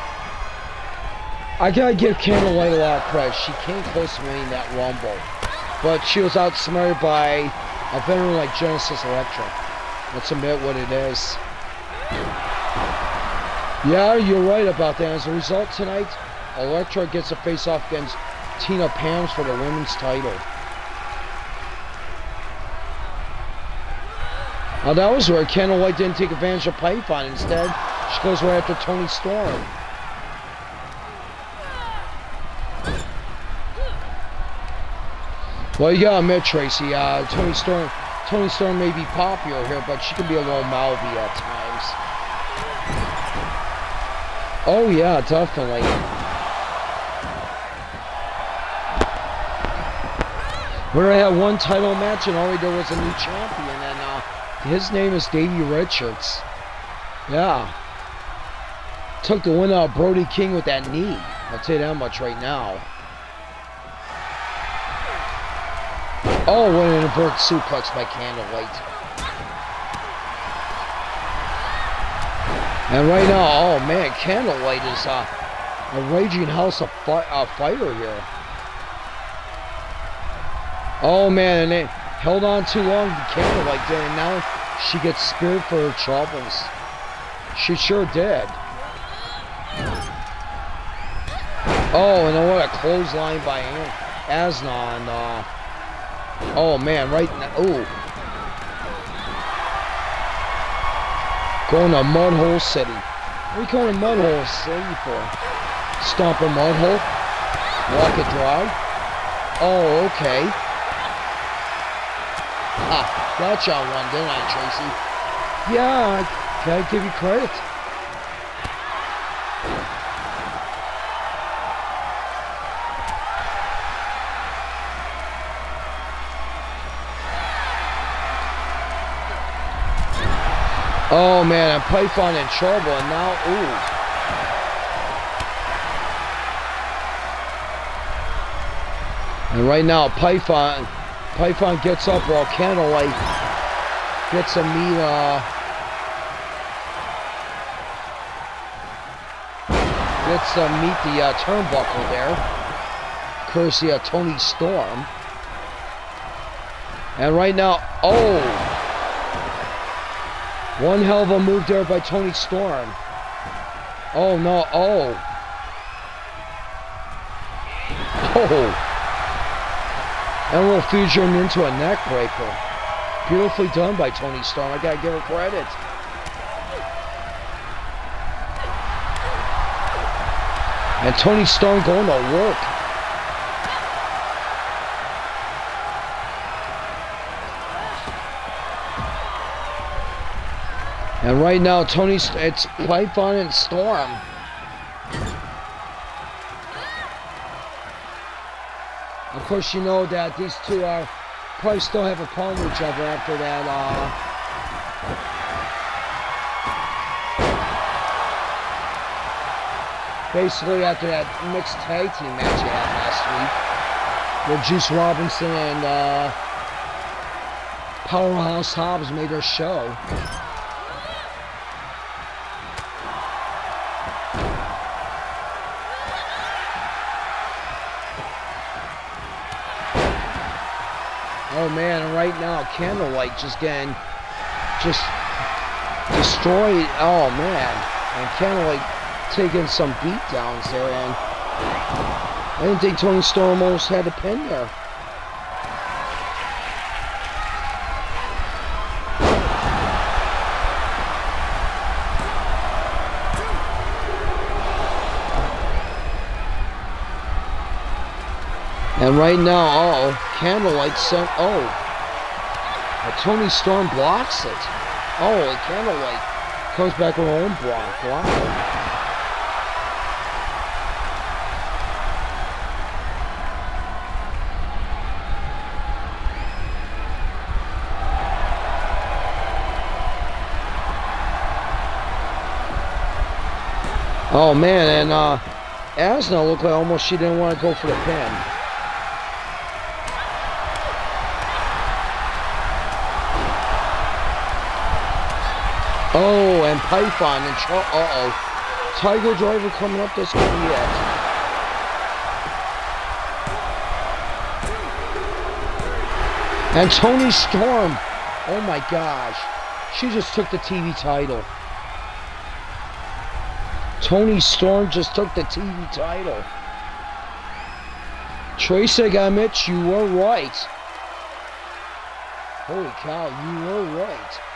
I gotta give Candlelight a lot of credit. She came close to winning that Rumble. But she was outsmarted by a veteran like Genesis Electra. Let's admit what it is. Yeah, you're right about that. As a result tonight, Electra gets a face-off against Tina Pamz for the women's title. Now that was where Candlelight didn't take advantage of Python. Instead, she goes right after Toni Storm. Well, you gotta admit, Tracy, uh, Toni Storm, Toni Storm may be popular here, but she can be a little mouthy at times. Oh yeah, definitely. Where I had one title match and already there was a new champion, and uh, his name is Davey Richards. Yeah. Took the win out Brody King with that knee. I'll tell you that much right now. Oh, what an inverted suplex by Candlelight. And right now, oh man, Candlelight is uh, a raging house of fi uh, fighter here. Oh man, and it held on too long to Candlelight did, and now she gets speared for her troubles. She sure did. Oh, and what a clothesline by Asna. Uh, Oh man, right now. Oh. Going to Mudhole City. What are you going to Mudhole City for? Stomp a mudhole? Walk it dry? Oh, okay. Ah, gotcha on one, didn't I, Tracy? Yeah, I gotta give you credit. Oh man, and Python in trouble, and now, ooh. And right now, Python, Python gets up while Candlelight gets a meet, uh, gets to meet the uh, turnbuckle there, courtesy of Toni Storm. And right now, oh, one hell of a move there by Toni Storm. Oh no, oh. Oh. And a little fusion into a neck breaker. Beautifully done by Toni Storm. I gotta give her credit. And Toni Storm going to work. And right now, Toni, it's Python and Storm. Of course, you know that these two are probably still have a problem with each other after that. Uh, basically, after that mixed tag team match you had last week, where Juice Robinson and uh, Powerhouse Hobbs made their show. Man, right now Candlelight just getting just destroyed. Oh man, and Candlelight taking some beat downs there, and I didn't think Toni Storm almost had a pin there. And right now, uh oh, Candlelight sent, oh, Toni Storm blocks it. Oh, a Candlelight comes back with her own block. Wow. Oh man, and uh, Asna looked like almost she didn't want to go for the pin. Oh, and Python and Char- uh-oh. Tiger Driver coming up this one yet. And Toni Storm. Oh my gosh. She just took the TV title. Toni Storm just took the TV title. Tracy Gamich, you were right. Holy cow, you were right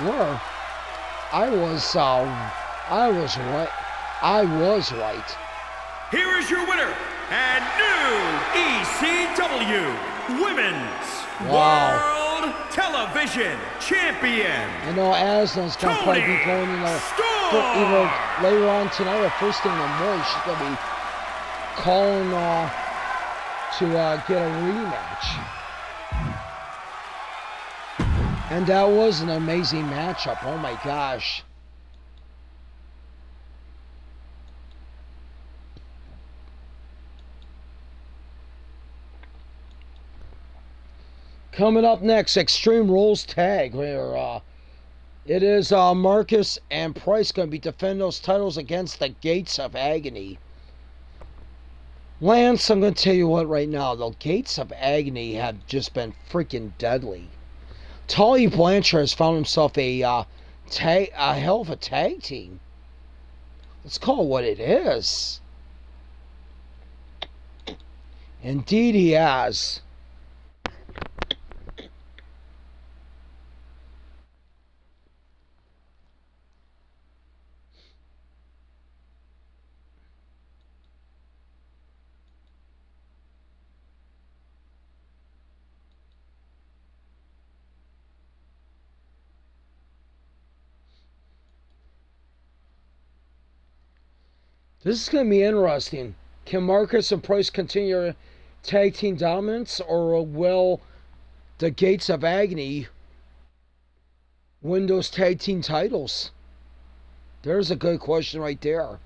were. I was, um, I was right. I was right. Here is your winner and new ECW Women's wow. World Television Champion. I know Aslan's gonna probably be going in the either later on tonight or first thing in the morning. She's gonna be calling uh, to uh, get a rematch. And that was an amazing matchup. Oh my gosh. Coming up next, Extreme Rules Tag, where uh, it is uh, Marcus and Price going to be defending those titles against the Gates of Agony. Lance, I'm going to tell you what right now, the Gates of Agony have just been freaking deadly. Tully Blanchard has found himself a uh, tag, a hell of a tag team. Let's call it what it is. Indeed, he has. This is going to be interesting. Can Marcus and Price continue tag team dominance, or will the Gates of Agony win those tag team titles? There's a good question right there.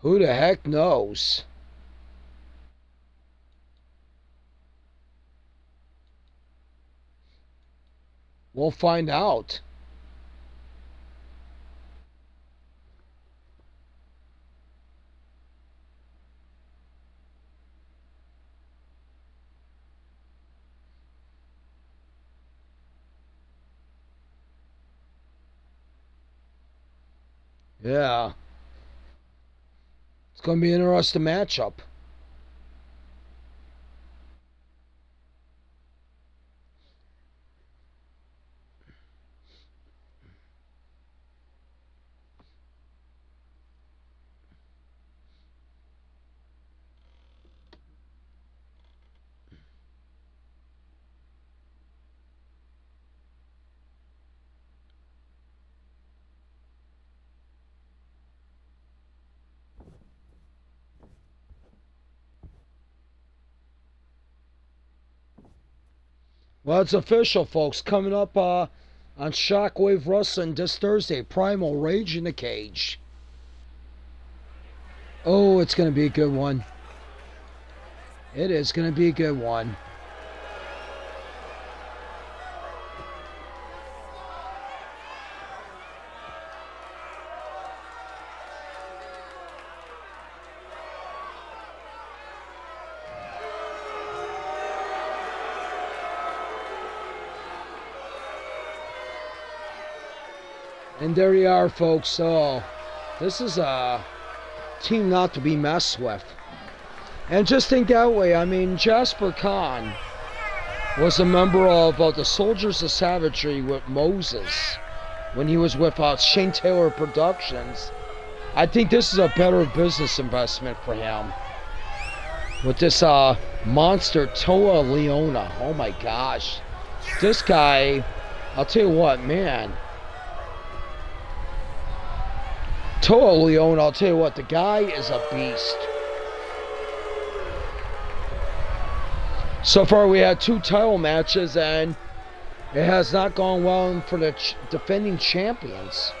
Who the heck knows? We'll find out. Yeah. It's going to be an interesting matchup. Well, it's official, folks. Coming up uh, on Shockwave Wrestling this Thursday, Primal Rage in the Cage. Oh, it's going to be a good one. It is going to be a good one. There you are, folks. So, this is a team not to be messed with. And just think that way. I mean, Jasper Kaun was a member of uh, the Soldiers of Savagery with Moses when he was with uh, Shane Taylor Productions. I think this is a better business investment for him. With this uh, monster Toa Liona. Oh my gosh. This guy, I'll tell you what, man. Toa Liona, I'll tell you what, the guy is a beast. So far, we had two title matches, and it has not gone well for the ch defending champions.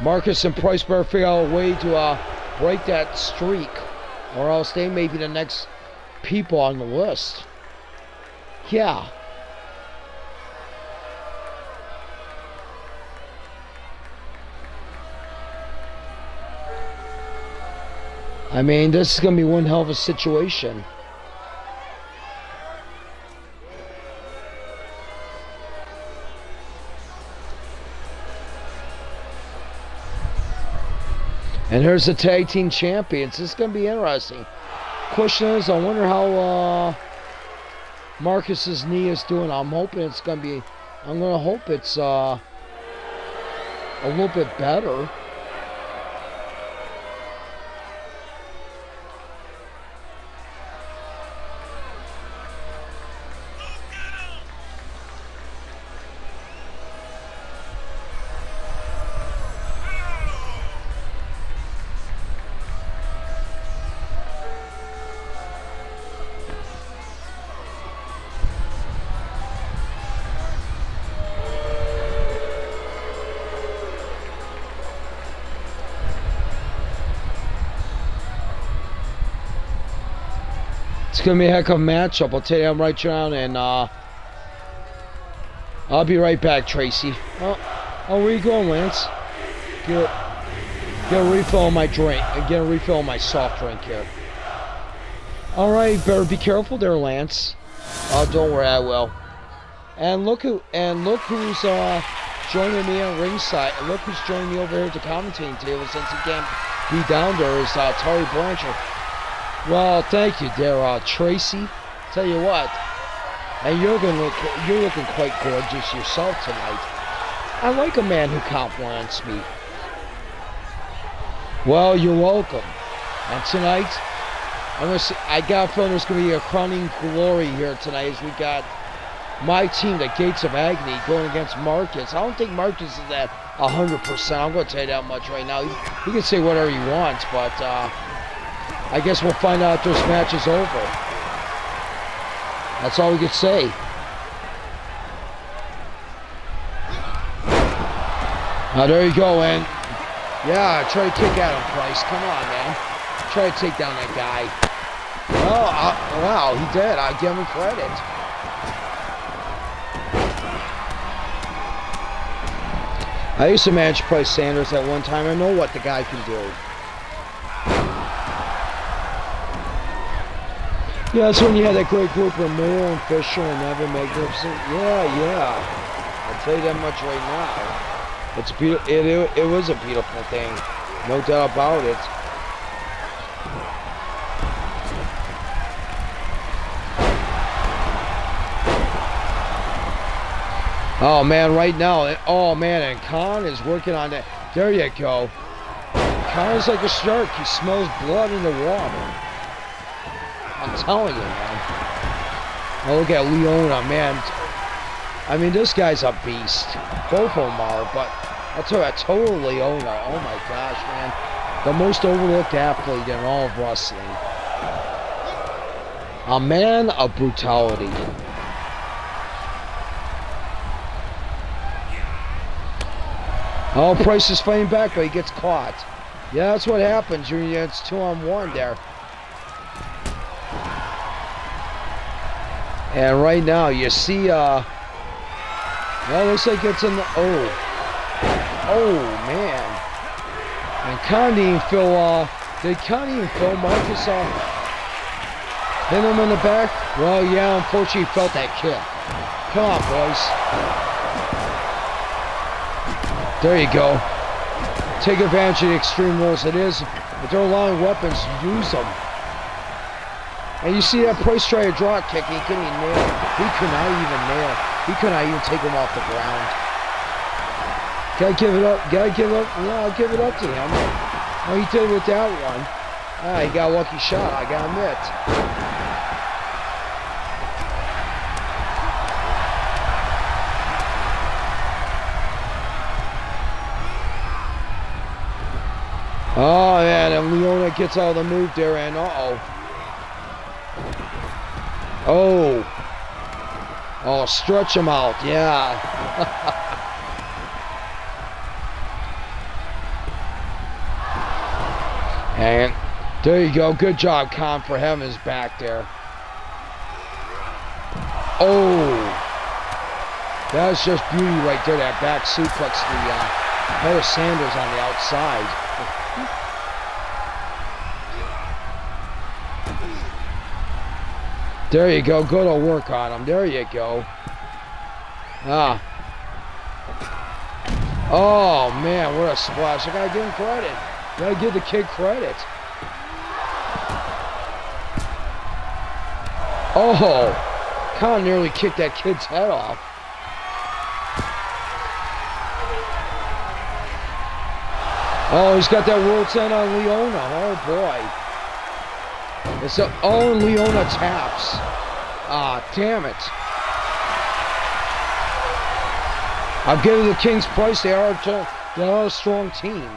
Marcus and Price better figure out a way to uh, break that streak, or else they may be the next people on the list. Yeah. I mean, this is going to be one hell of a situation. And here's the tag team champions. This is going to be interesting. Question is, I wonder how uh, Marcus's knee is doing. I'm hoping it's going to be, I'm going to hope it's uh, a little bit better. Gonna be a heck of a matchup. I'll tell you, I'm right around, and uh, I'll be right back, Tracy. Oh, oh, where you going, Lance? Get, get a refill on my drink. Get a refill on my soft drink here. All right, better be careful there, Lance. Oh, don't worry, I will. And look who, and look who's uh, joining me on ringside. And look who's joining me over here at the commentating table since he can't be down there is uh, Tully Blanchard. Well, thank you, dear uh, Tracy. Tell you what, and you're gonna look, you're looking quite gorgeous yourself tonight. I like a man who compliments me. Well, you're welcome. And tonight, I'm gonna. See, I got a feeling there's gonna be a crowning glory here tonight as we got my team, the Gates of Agony, going against Marcus. I don't think Marcus is at 100%. I'm going to tell you that much right now. He, he can say whatever he wants, but uh, I guess we'll find out this match is over. That's all we could say. Now there you go, and yeah, try to kick out him, Price. Come on, man. Try to take down that guy. Oh, uh, wow, he did. I give him credit. I used to manage Price Sanders at one time. I know what the guy can do. Yeah, that's when you had that great group of Miller and Fisher and Evan Magnificent. Yeah, yeah. I'll tell you that much right now. It's beautiful. It, it, it was a beautiful thing, no doubt about it. Oh man, right now, oh man, and Kaun is working on that. There you go. Kaun is like a shark. He smells blood in the water. Telling you, man. Oh, look at Liona, man. I mean, this guy's a beast. Both of them are, but I'll tell you, a total Liona. Oh my gosh, man. The most overlooked athlete in all of wrestling. A man of brutality. Oh, Price is fighting back, but he gets caught. Yeah, that's what happens. You're, it's two on one there. And right now, you see, uh, well, looks like it's in the, oh. Oh, man. And uh, did Condi and Phil Marcus uh, hit him in the back? Well, yeah, unfortunately, felt that kick. Come on, boys. There you go. Take advantage of the extreme rules. It is, if they're allowing weapons, use them. And you see that Price try a drop kick, he couldn't even nail. He could not even nail. He could not even take him off the ground. Gotta give it up. Gotta give it up. Yeah, I'll give it up to him. Oh, he did with that one. Ah, he got a lucky shot. I gotta admit. Oh, man, and Liona gets out of the move there, and uh-oh. Oh. Oh, stretch him out, yeah. And there you go. Good job, Kaun, for having his back there. Oh. That's just beauty right there. That back suplex the uh, Heather Sanders on the outside. There you go. Good old work on him. There you go. Ah. Oh, man. What a splash. I got to give him credit. Gotta give the kid credit. Oh, Kaun nearly kicked that kid's head off. Oh, he's got that world's end on Liona. Oh, boy. It's a, oh, Liona taps. Ah, damn it. I'll give the King's Price. They are, they are a strong team.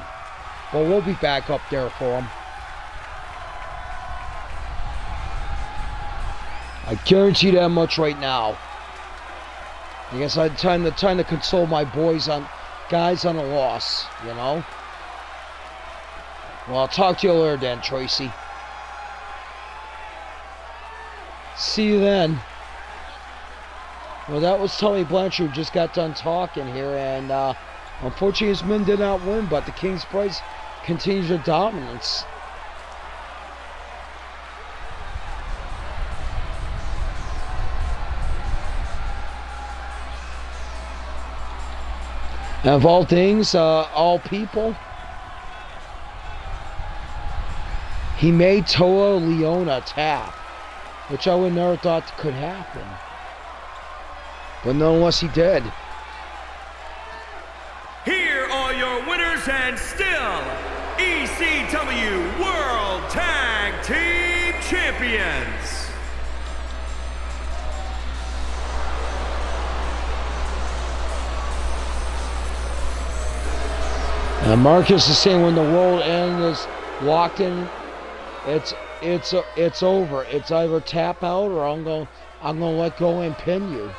But we'll be back up there for them. I guarantee that much right now. I guess I had time to time to console my boys on guys on a loss, you know. Well, I'll talk to you later then, Tracy. See you then. Well, that was Tully Blanchard. Just got done talking here, and uh, unfortunately, his men did not win, but the King's Price continues their dominance. And of all things, uh, all people, he made Toa Liona tap, which I would never thought could happen. But nonetheless, he did. Here are your winners and still ECW World Tag Team Champions. Now Marcus is saying when the world end is locked in, it's it's it's over. It's either tap out or I'm going I'm going to let go and pin you.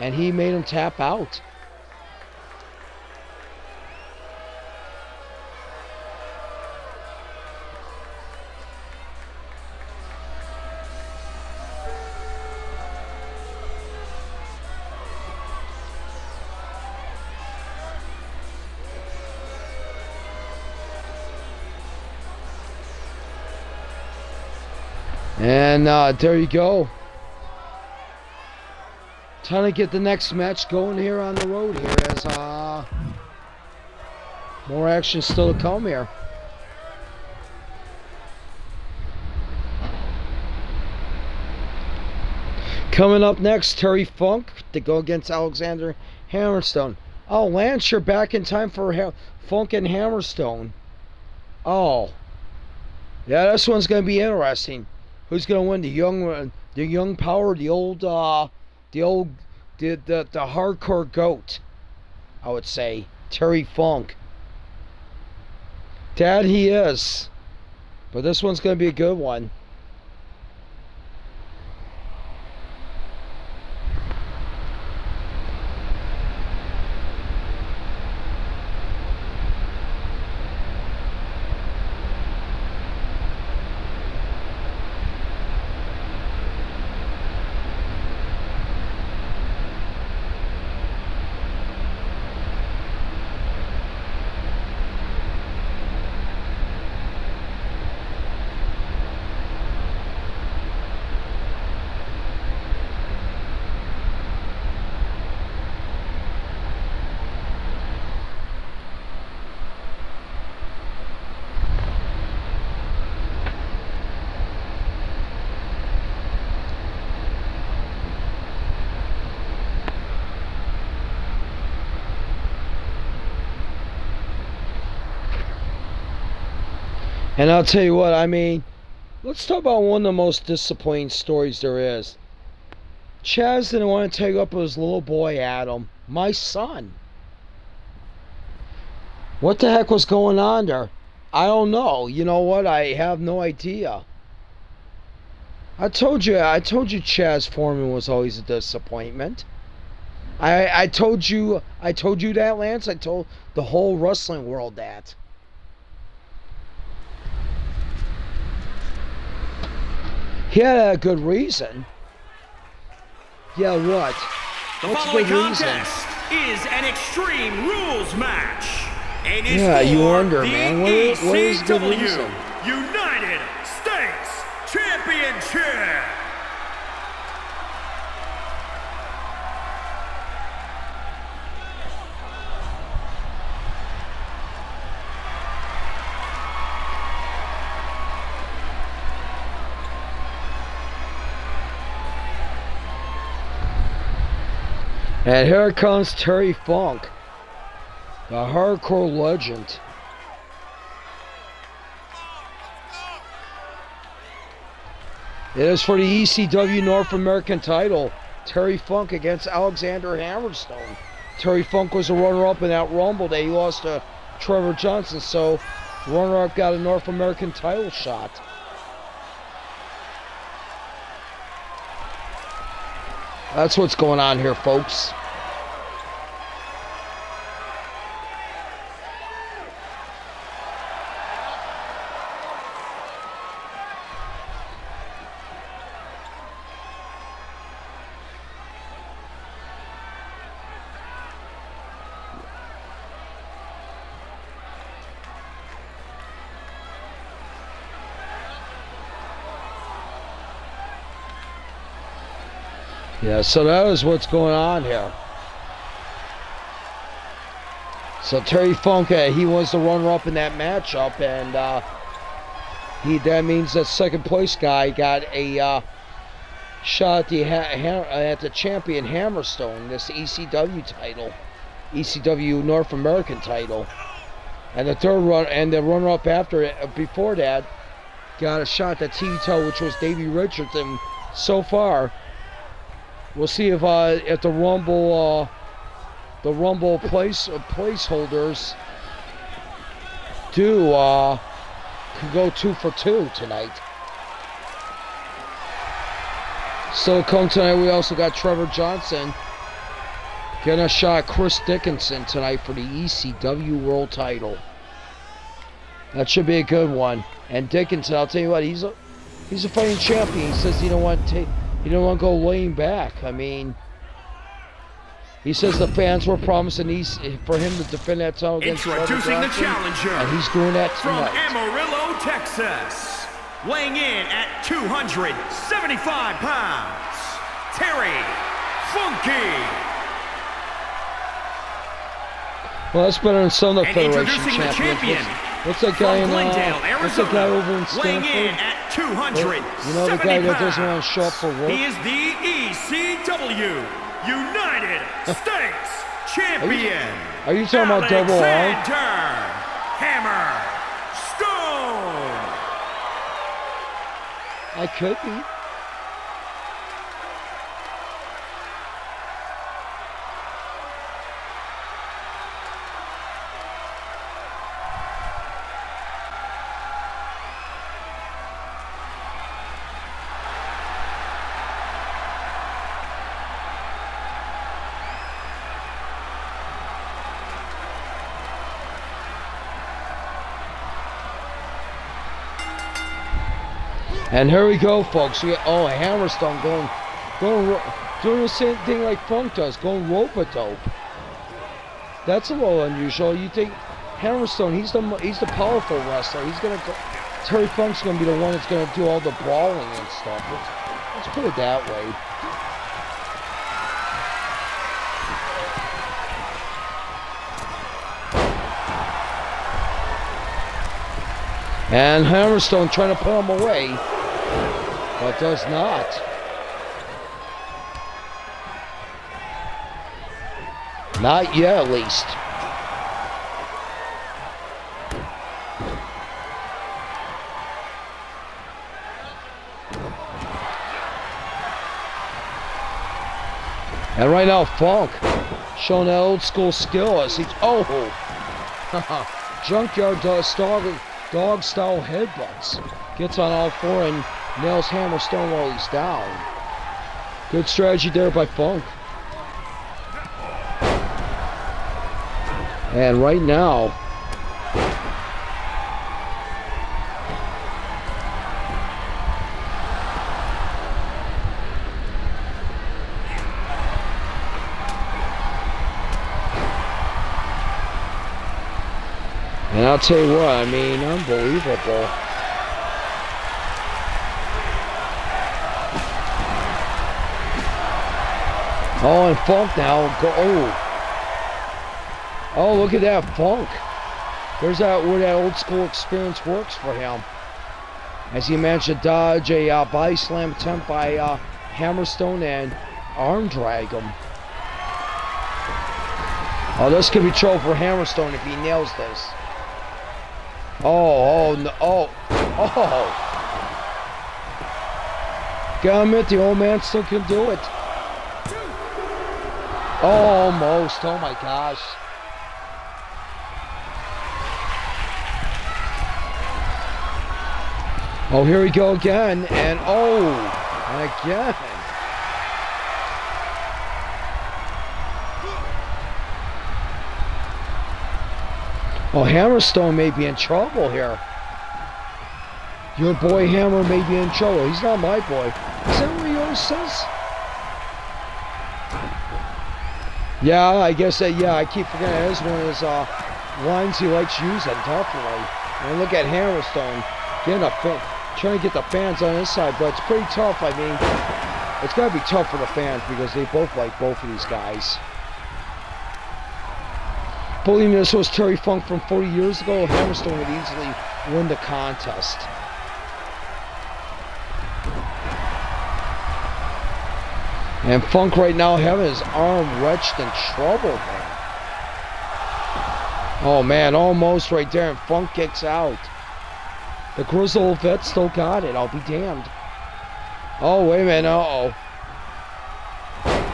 And he made him tap out. And uh, there you go. Trying to get the next match going here on the road here as uh, more action still to come here. Coming up next, Terry Funk to go against Alexander Hammerstone. Oh, Lance, you're back in time for ha Funk and Hammerstone. Oh. Yeah, this one's going to be interesting. Who's going to win? The young, uh, the young power, the old, uh, the old, the, the the hardcore goat. I would say Terry Funk. Dad, he is, but this one's going to be a good one. And I'll tell you what, I mean, let's talk about one of the most disappointing stories there is. Chaz didn't want to take up his little boy Adam, my son. What the heck was going on there? I don't know. You know what? I have no idea. I told you, I told you Chaz Foreman was always a disappointment. I I told you I told you that Lance. I told the whole wrestling world that. He had a good reason. Yeah, what? The What's following contest reason? is an Extreme Rules match. And it's yeah, you wonder, man. What, what is the reason? United States Championship. And here comes Terry Funk, the hardcore legend. It is for the ECW North American title. Terry Funk against Alexander Hammerstone. Terry Funk was a runner-up in that Rumble that he lost to Trevor Johnson, so runner-up got a North American title shot. That's what's going on here, folks. Yeah, so that is what's going on here. So Terry Funk, uh, he was the runner-up in that matchup, and uh, he that means that second place guy got a uh, shot at the at the champion Hammerstone, this ECW title, ECW North American title, and the third run and the runner-up after it, uh, before that, got a shot at title, which was Davey Richardson. So far, We'll see if uh, if the Rumble uh, the Rumble place uh, placeholders do uh, could go two for two tonight. So come tonight, we also got Trevor Johnson getting a shot at Chris Dickinson tonight for the ECW World Title. That should be a good one. And Dickinson, I'll tell you what, he's a he's a fighting champion. He says he don't want to take, he don't want to go laying back. I mean, he says the fans were promising he's for him to defend that title against Introducing the challenger. And he's doing that tonight. From. Amarillo, Texas, weighing in at 275 pounds, Terry Funky. Well, that's better than some of the And Federation introducing the champions. champion. What's, that guy in uh, What's that guy over in weighing in at 270 You know the guy that doesn't want to show up for work? He is the ECW United States Champion. Are you talking about double R? Hammer Stone. I could be. And here we go, folks. We oh, Hammerstone going, going, doing the same thing like Funk does, going rope a dope. That's a little unusual. You think Hammerstone? He's the he's the powerful wrestler. He's gonna go. Terry Funk's gonna be the one that's gonna do all the brawling and stuff. Let's, let's put it that way. And Hammerstone trying to put him away, but does not. Not yet, at least. And right now, Funk showing that old school skill as he oh, junkyard dog dog style headbutts. Gets on all four and nails Hammerstone while he's down. Good strategy there by Funk. And right now, and I'll tell you what, I mean, unbelievable. Oh, and Funk now. Go, oh. Oh, look at that Funk. There's that where that old school experience works for him. As he managed to dodge a uh, body slam attempt by uh, Hammerstone and arm drag him. Oh, this could be trouble for Hammerstone if he nails this. Oh, oh, no, oh, oh. Gotta admit, the old man still can do it. Almost. Oh my gosh. Oh, here we go again. And oh, and again. Oh, Hammerstone may be in trouble here. Your boy Hammer may be in trouble. He's not my boy. Is that what always says? Yeah, I guess that, yeah, I keep forgetting that is one of his uh, lines he likes using, definitely. And look at Hammerstone getting a fan, trying to get the fans on his side, but it's pretty tough. I mean, it's got to be tough for the fans because they both like both of these guys. Believe me, this was Terry Funk from 40 years ago. Hammerstone would easily win the contest. And Funk right now having his arm wretched in trouble, man. Oh man, almost right there, and Funk gets out. The Grizzle vet still got it, I'll be damned. Oh, wait a minute, uh-oh.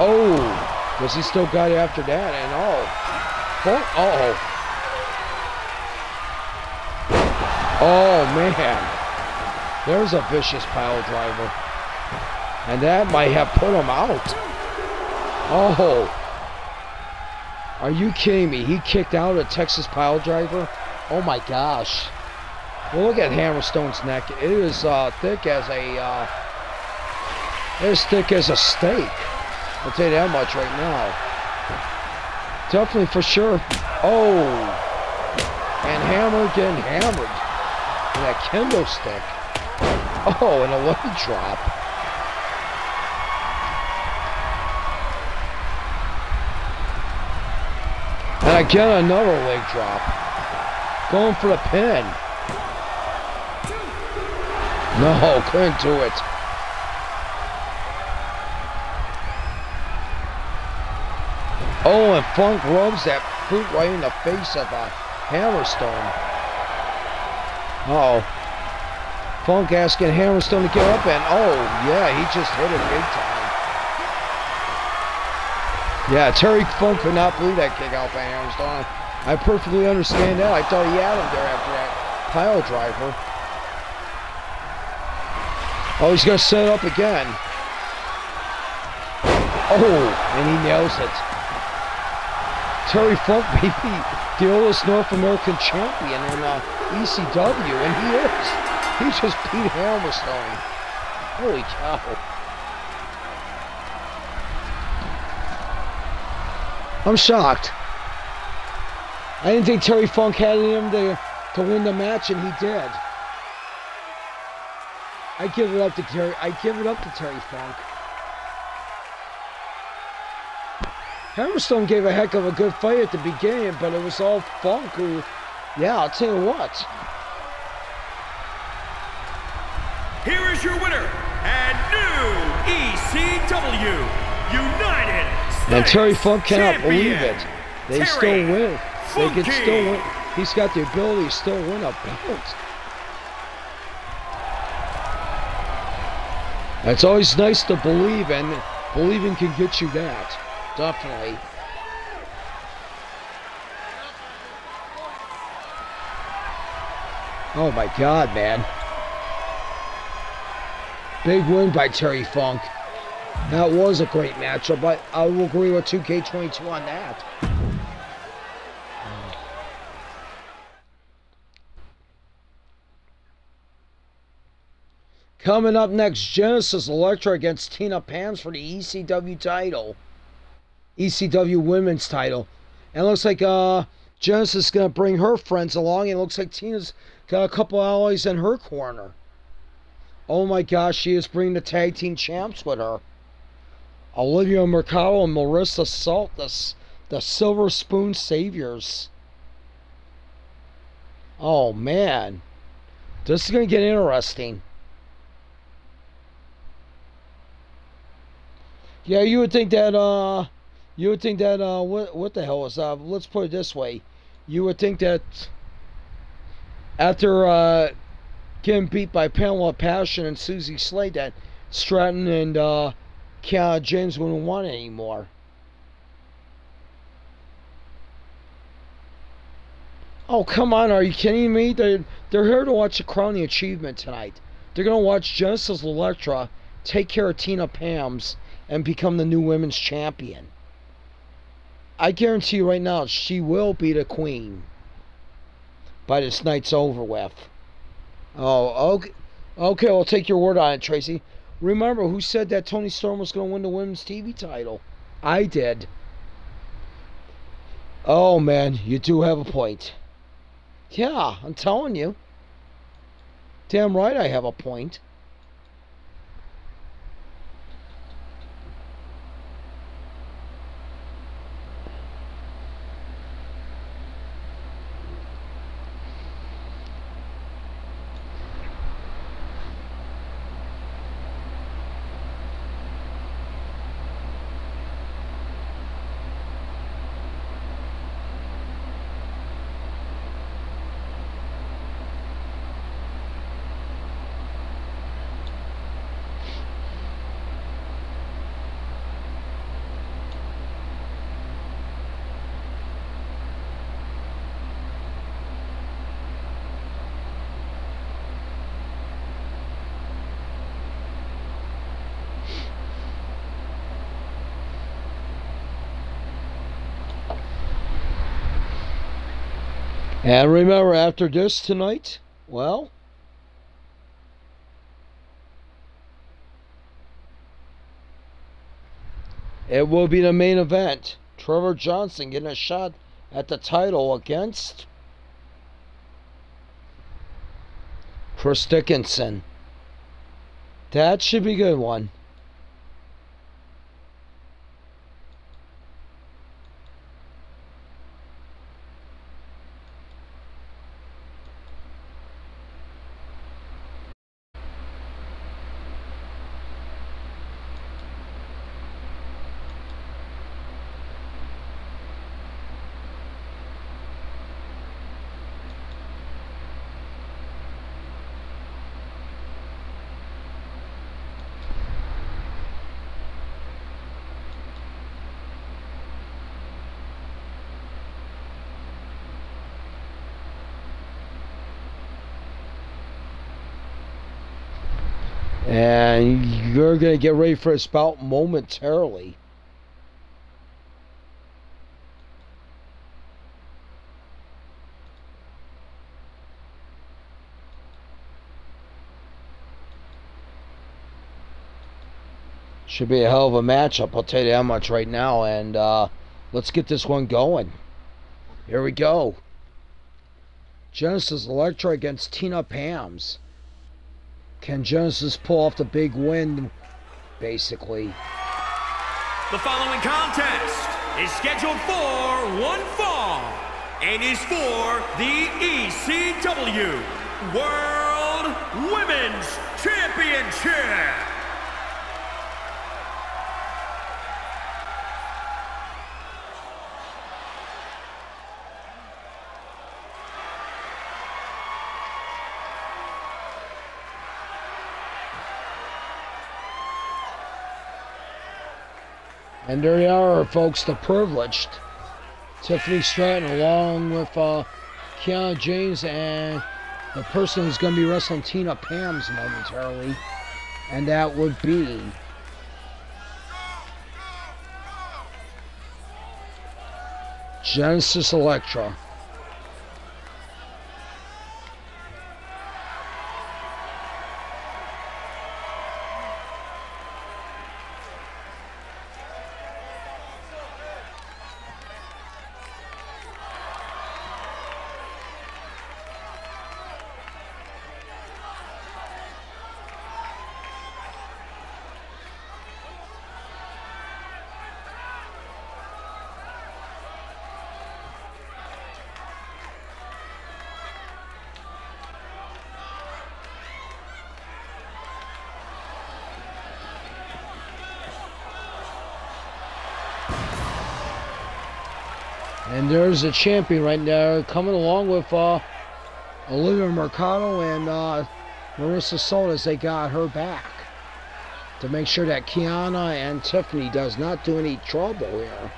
Oh, does he still got it after that? And oh, Funk, uh-oh. Oh, man. There's a vicious pile driver. And that might have put him out. Oh. Are you kidding me? He kicked out a Texas pile driver? Oh my gosh. Well, look at Hammerstone's neck. It is uh, thick as a, uh, as thick as a steak. I'll tell you that much right now. Definitely for sure. Oh. And Hammer getting hammered with that kendo stick. Oh, and a leg drop. And again, another leg drop. Going for the pin. No, couldn't do it. Oh, and Funk rubs that boot right in the face of a Hammerstone. Uh oh Funk asking Hammerstone to get up, and oh, yeah, he just hit it big time. Yeah, Terry Funk could not believe that kick out by Hammerstone. I perfectly understand that. I thought he had him there after that pile driver. Oh, he's going to set it up again. Oh, and he nails it. Terry Funk may be the oldest North American champion in uh, ECW, and he is. He just beat Hammerstone. Holy cow. I'm shocked. I didn't think Terry Funk had him to, to win the match, and he did. I give it up to Terry. I give it up to Terry Funk. Hammerstone gave a heck of a good fight at the beginning, but it was all Funk who, yeah, I'll tell you what. Here is your winner and new ECW United And Terry Funk cannot believe it. They Terry still win. They can still win. He's got the ability to still win a belt. It's always nice to believe, and believing can get you that. Definitely. Oh my God, man. Big win by Terry Funk. That was a great matchup, but I will agree with 2K22 on that. Coming up next, Genesis Electra against Tina Pamz for the ECW title. ECW women's title. And it looks like uh, Genesis is going to bring her friends along. And it looks like Tina's got a couple allies in her corner. Oh my gosh, she is bringing the tag team champs with her. Olivia Mercado and Marissa Salt, the, the Silver Spoon Saviors. Oh man. This is going to get interesting. Yeah, you would think that, uh, you would think that, uh, what, what the hell is, uh, let's put it this way. You would think that after, uh, getting beat by Pamela Passion and Susie Slade that Stratton and uh, Kiana uh, James wouldn't want anymore. Oh, come on. Are you kidding me? They're, they're here to watch the Crowning Achievement tonight. They're going to watch Genesis Electra take care of Tina Pamz and become the new women's champion. I guarantee you right now, she will be the queen by this night's over with. Oh, okay. Okay, I'll take your word on it, Tracy. Remember, who said that Toni Storm was going to win the women's TV title? I did. Oh, man, you do have a point. Yeah, I'm telling you. Damn right I have a point. And remember, after this tonight, well, it will be the main event. Trevor Johnson getting a shot at the title against Chris Dickinson. That should be a good one. You're going to get ready for a spout momentarily. Should be a hell of a matchup, I'll tell you that much right now. And uh, let's get this one going. Here we go. Genesis Electra against Tina Pamz. Can Genesis pull off the big win, basically? The following contest is scheduled for one fall and is for the ECW World Women's Championship. And there you are, folks, the privileged. Tiffany Stratton along with uh, Kiana James and the person who's going to be wrestling Tina Pamz momentarily. And that would be Genesis Electra. And there's a champion right there coming along with uh, Olivia Mercado and uh, Marissa Solis. They got her back to make sure that Kiana and Tiffany does not do any trouble here.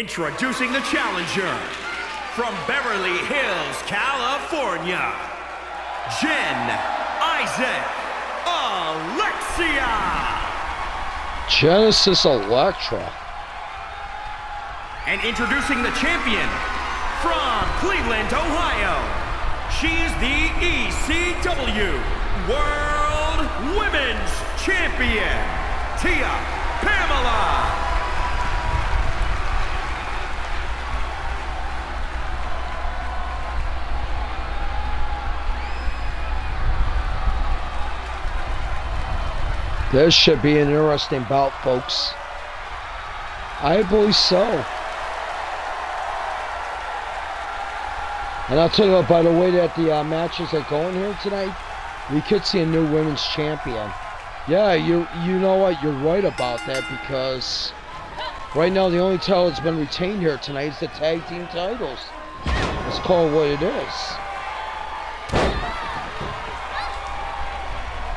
Introducing the challenger from Beverly Hills, California, Jen Isaac Alexia. Genesis Electra. And introducing the champion from Cleveland, Ohio. She's the ECW World Women's Champion, Tia Pamela. This should be an interesting bout, folks. I believe so. And I'll tell you by the way that the uh, matches are going here tonight, we could see a new women's champion. Yeah, you you know what? You're right about that because right now the only title that's been retained here tonight is the tag team titles. Let's call it what it is.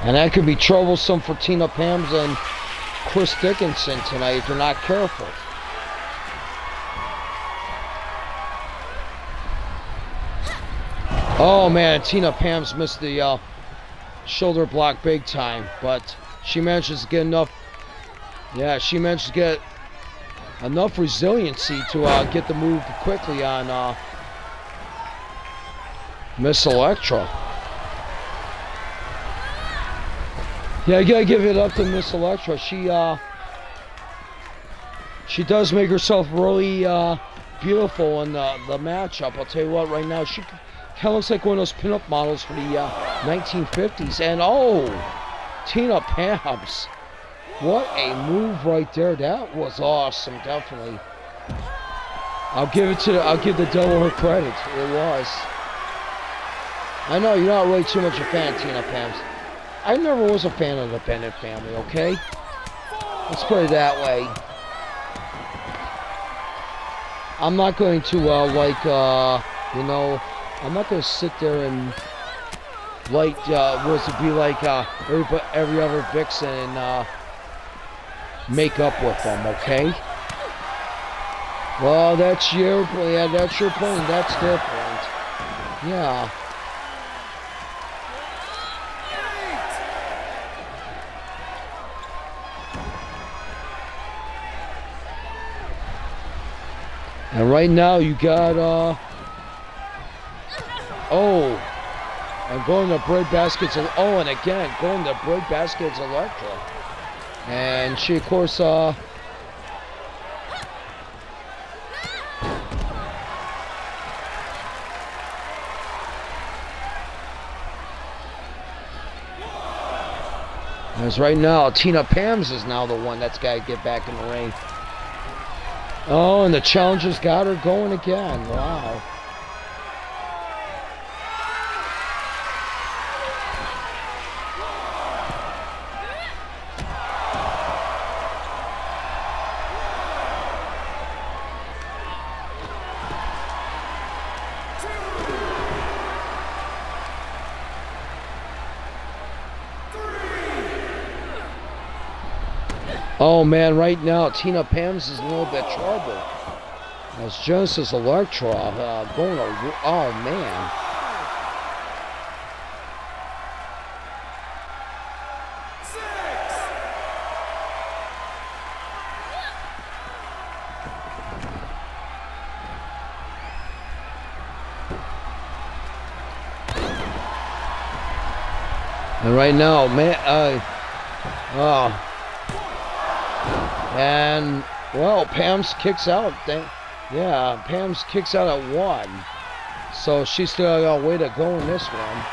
And that could be troublesome for Tina Pamz and Chris Dickinson tonight if they're not careful. Oh man, Tina Pamz missed the uh, shoulder block big time, but she manages to get enough. Yeah, she managed to get enough resiliency to uh, get the move quickly on uh, Miss Electra. Yeah, I gotta give it up to Miss Electra. She uh, she does make herself really uh, beautiful in the, the matchup. I'll tell you what, right now she Kind of looks like one of those pinup models for the uh, 1950s. And oh, Tina Pamz. What a move right there. That was awesome, definitely. I'll give it to the, I'll give the devil her credit. It was. I know you're not really too much a fan Tina Pamz. I never was a fan of the Bennett family, okay? Let's put it that way. I'm not going to, uh, like, uh, you know, I'm not gonna sit there and like uh, was to be like uh, every every other vixen and uh, make up with them. Okay. Well, that's your yeah, that's your point. That's their point. Yeah. And right now you got uh Oh, and going to bread baskets. Oh, and again, going to bread baskets Electra. And she, of course, uh, As right now, Tina Pamz is now the one that's got to get back in the ring. Oh, and the challenger's got her going again. Wow. Oh man, right now Tina Pamz is in a little bit trouble. As Genesis Electra uh, going oh man. And right now, man, uh, oh, and, well, Pamz kicks out. Yeah, Pamz kicks out at one. So she's still got a way to go in this one.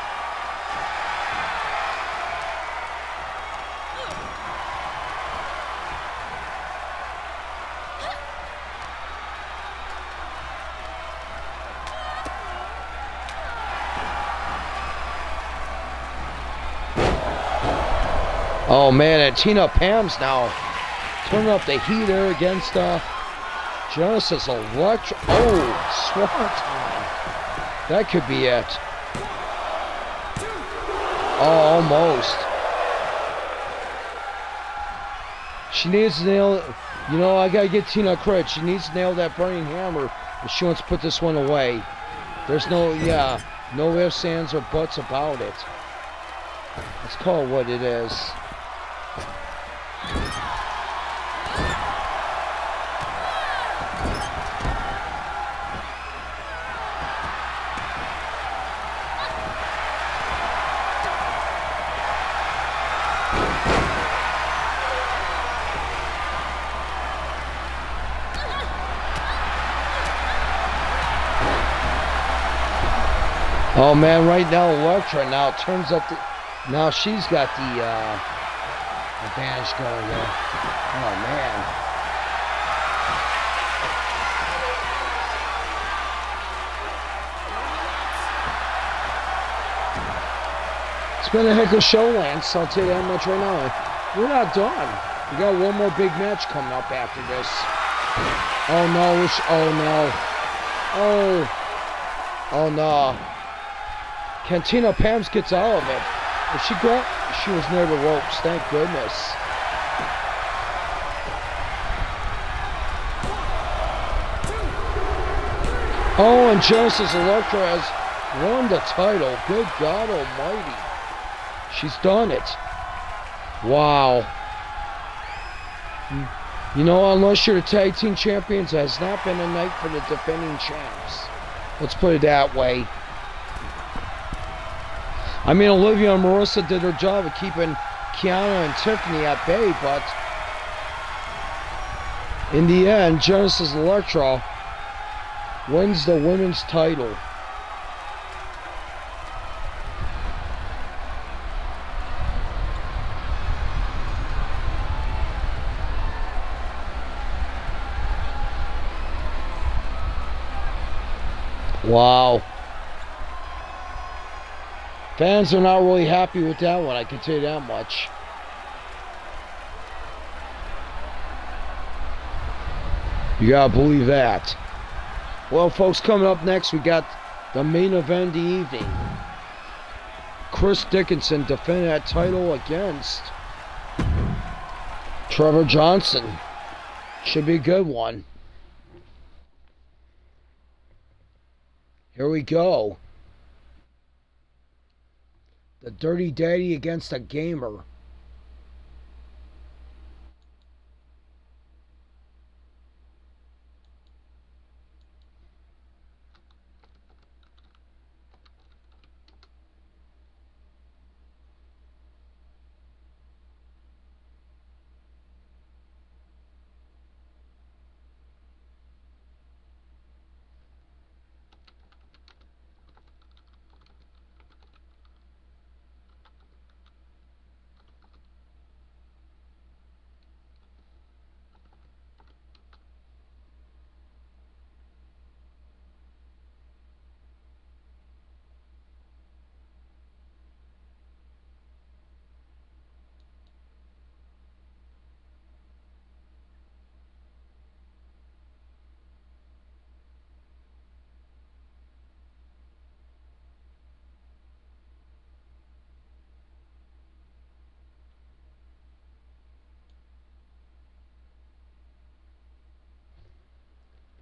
Oh man, and Tina Pamz now Turn up the heater against uh, Genesis Electra. Oh, Swanton. That could be it. Oh, almost. She needs to nail You know, I gotta get Tina credit. She needs to nail that burning hammer if she wants to put this one away. There's no, yeah, no ifs, ands, or buts about it. Let's call it what it is. Oh man, right now Electra now turns up the. Now she's got the uh, advantage going there. Oh man. It's been a heck of a show, Lance. I'll tell you how much right now. We're not done. We got one more big match coming up after this. Oh no! Oh no! Oh. Oh no. Cantina Pamz gets out of it. If she got, she was near the ropes. Thank goodness. Oh, and Genesis Electra has won the title. Good God Almighty! She's done it. Wow. You know, unless you're the tag team champions, it has not been a night for the defending champs. Let's put it that way. I mean, Olivia and Marissa did their job of keeping Kiana and Tiffany at bay, but in the end, Genesis Electra wins the women's title. Wow. Fans are not really happy with that one, I can tell you that much. You gotta believe that. Well, folks, coming up next, we got the main event of the evening. Chris Dickinson defending that title against Trevor Johnson. Should be a good one. Here we go. The Dirty Daddy against a gamer.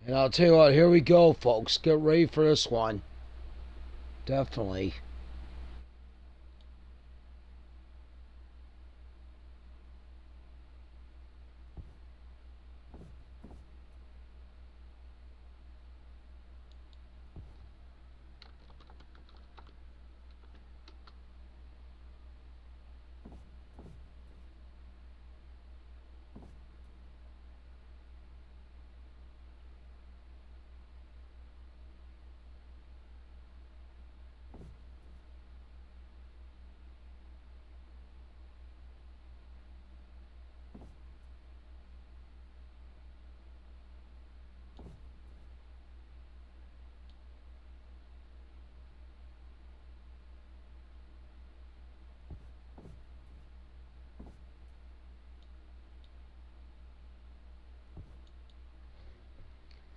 And I'll tell you what, here we go, folks. Get ready for this one. Definitely.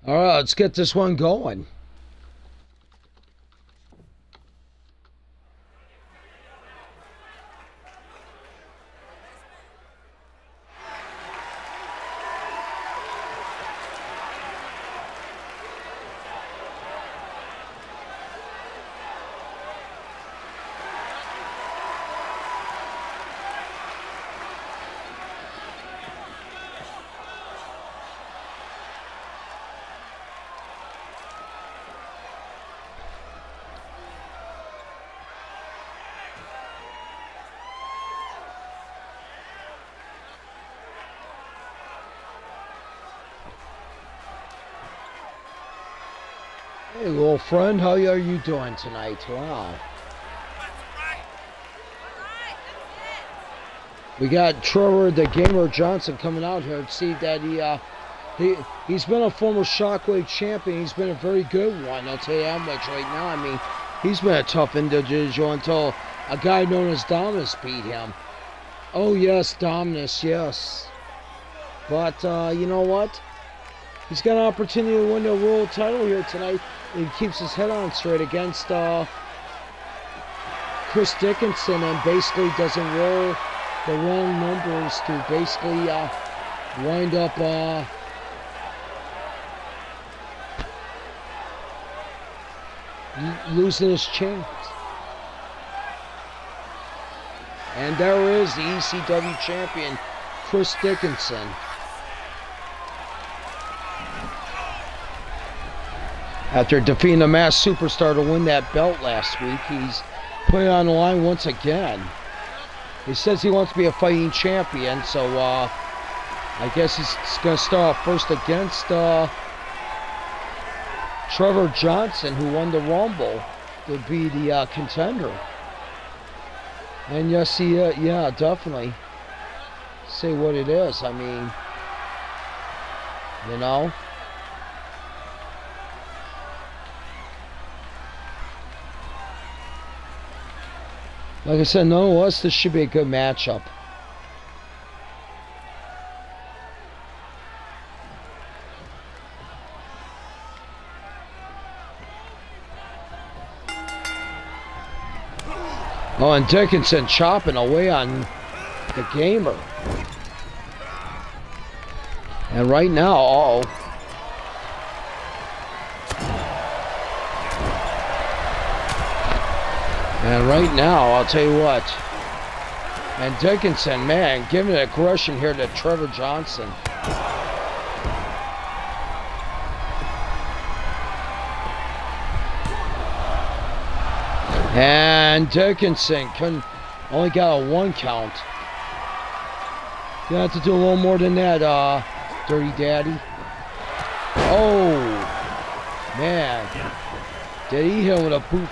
All right, let's get this one going. Little friend, how are you doing tonight? Wow. We got Trevor the Gamer Johnson coming out here see that he uh, he he's been a former Shockwave champion. He's been a very good one. I'll tell you how much right now. I mean, he's been a tough individual until a guy known as Dominus beat him. Oh yes, Dominus, yes. But uh, you know what? He's got an opportunity to win the world title here tonight. He keeps his head on straight against uh, Chris Dickinson and basically doesn't roll the wrong numbers to basically uh, wind up uh, losing his chance. And there is the ECW champion, Chris Dickinson. After defeating the mass superstar to win that belt last week, he's putting on the line once again. He says he wants to be a fighting champion, so uh, I guess he's going to start off first against uh, Trevor Johnson, who won the Rumble, to be the uh, contender. And yes, he, uh, yeah, definitely. Say what it is. I mean, you know. Like I said, nonetheless, this should be a good matchup. Oh, and Dickinson chopping away on the gamer. And right now, uh oh. And right now, I'll tell you what. And Dickinson, man, giving an aggression here to Trevor Johnson. And Dickinson couldn't, only got a one count. You have to do a little more than that, uh, Dirty Daddy. Oh, man. Did he hit him with a boot?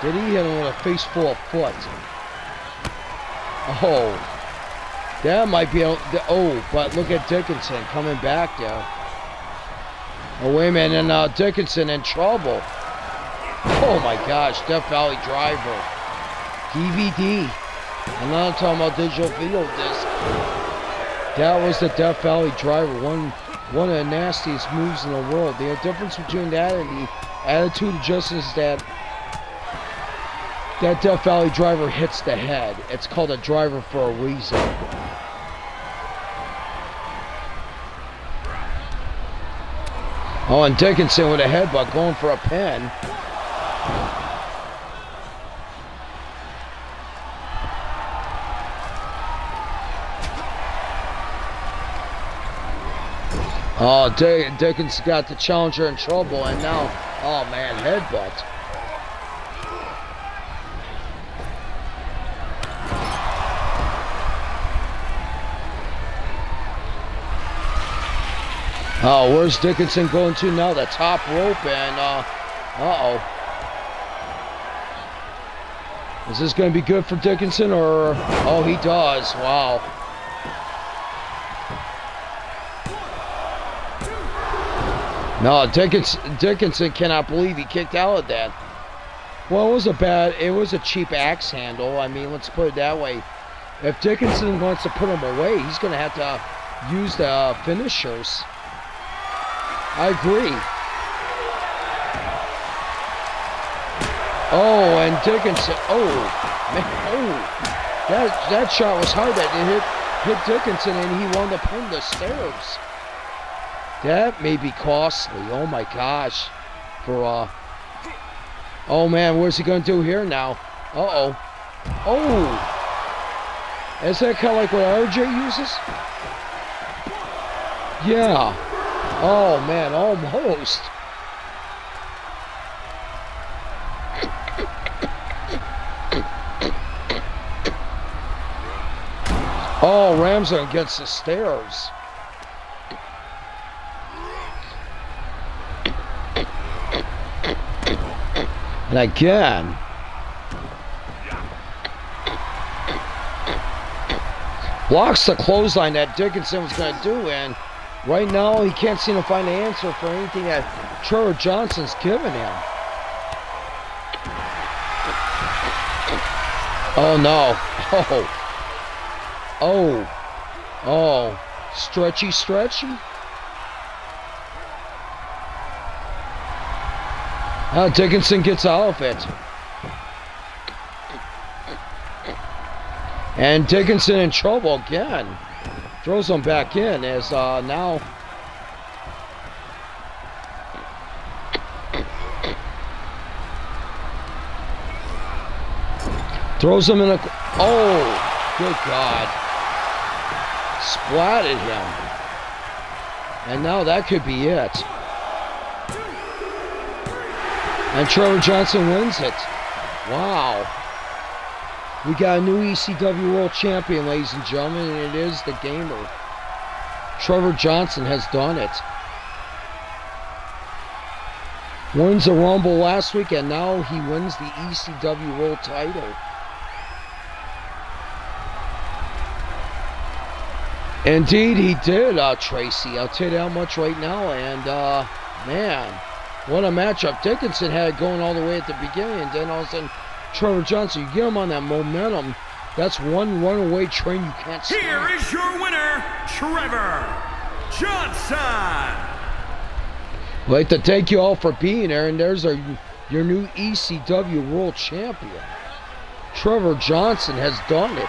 Did he hit him with a face full of foot? Oh, that might be, a, oh, but look at Dickinson coming back there. Oh, wait a minute, and uh, Dickinson in trouble. Oh my gosh, Death Valley Driver. DVD. I'm not talking about digital video disc. That was the Death Valley Driver, one one of the nastiest moves in the world. The difference between that and the Attitude Adjustment is that that Death Valley Driver hits the head. It's called a driver for a reason. Oh, and Dickinson with a headbutt going for a pin. Oh, Dick, Dickens got the challenger in trouble, and now, oh man, headbutt. Oh, where's Dickinson going to now? The top rope, and uh, uh-oh. Is this going to be good for Dickinson, or... Oh, he does. Wow. No, Dickinson, Dickinson cannot believe he kicked out of that. Well, it was a bad, it was a cheap axe handle. I mean, let's put it that way. If Dickinson wants to put him away, he's going to have to use the finishers. I agree. Oh, and Dickinson. Oh, man. Oh, that that shot was hard. That hit hit Dickinson, and he wound up pin the stairs. That may be costly. Oh my gosh. For uh Oh man, what's he gonna do here now? Uh oh. Oh Is that kinda like what RJ uses? Yeah. Oh man, almost. Oh, Ramsden gets the stairs. And again, blocks the clothesline that Dickinson was going to do, and right now he can't seem to find an answer for anything that Trevor Johnson's given him. Oh no. Oh. Oh. Oh. Stretchy, stretchy. Uh, Dickinson gets out of it. And Dickinson in trouble again. Throws him back in as uh, now Throws him in a. Oh, good God. Splatted him. And now that could be it. And Trevor Johnson wins it. Wow. We got a new ECW World Champion, ladies and gentlemen, and it is the Gamer. Trevor Johnson has done it. Wins the Rumble last week, and now he wins the ECW World title. Indeed, he did, uh, Tracy. I'll tell you how much right now. And, uh, man, what a matchup. Dickinson had going all the way at the beginning. And then all of a sudden, Trevor Johnson, you get him on that momentum. That's one runaway train you can't stop. Here is your winner, Trevor Johnson. I'd like to thank you all for being there. And there's our, your new ECW World Champion. Trevor Johnson has done it.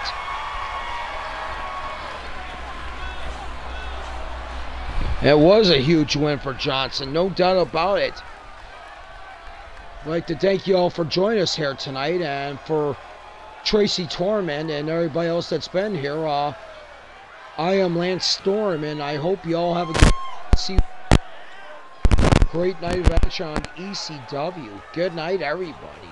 It was a huge win for Johnson, no doubt about it. I'd like to thank you all for joining us here tonight and for Tracy Torment and everybody else that's been here. Uh, I am Lance Storm and I hope you all have a great night of action on ECW. Good night, everybody.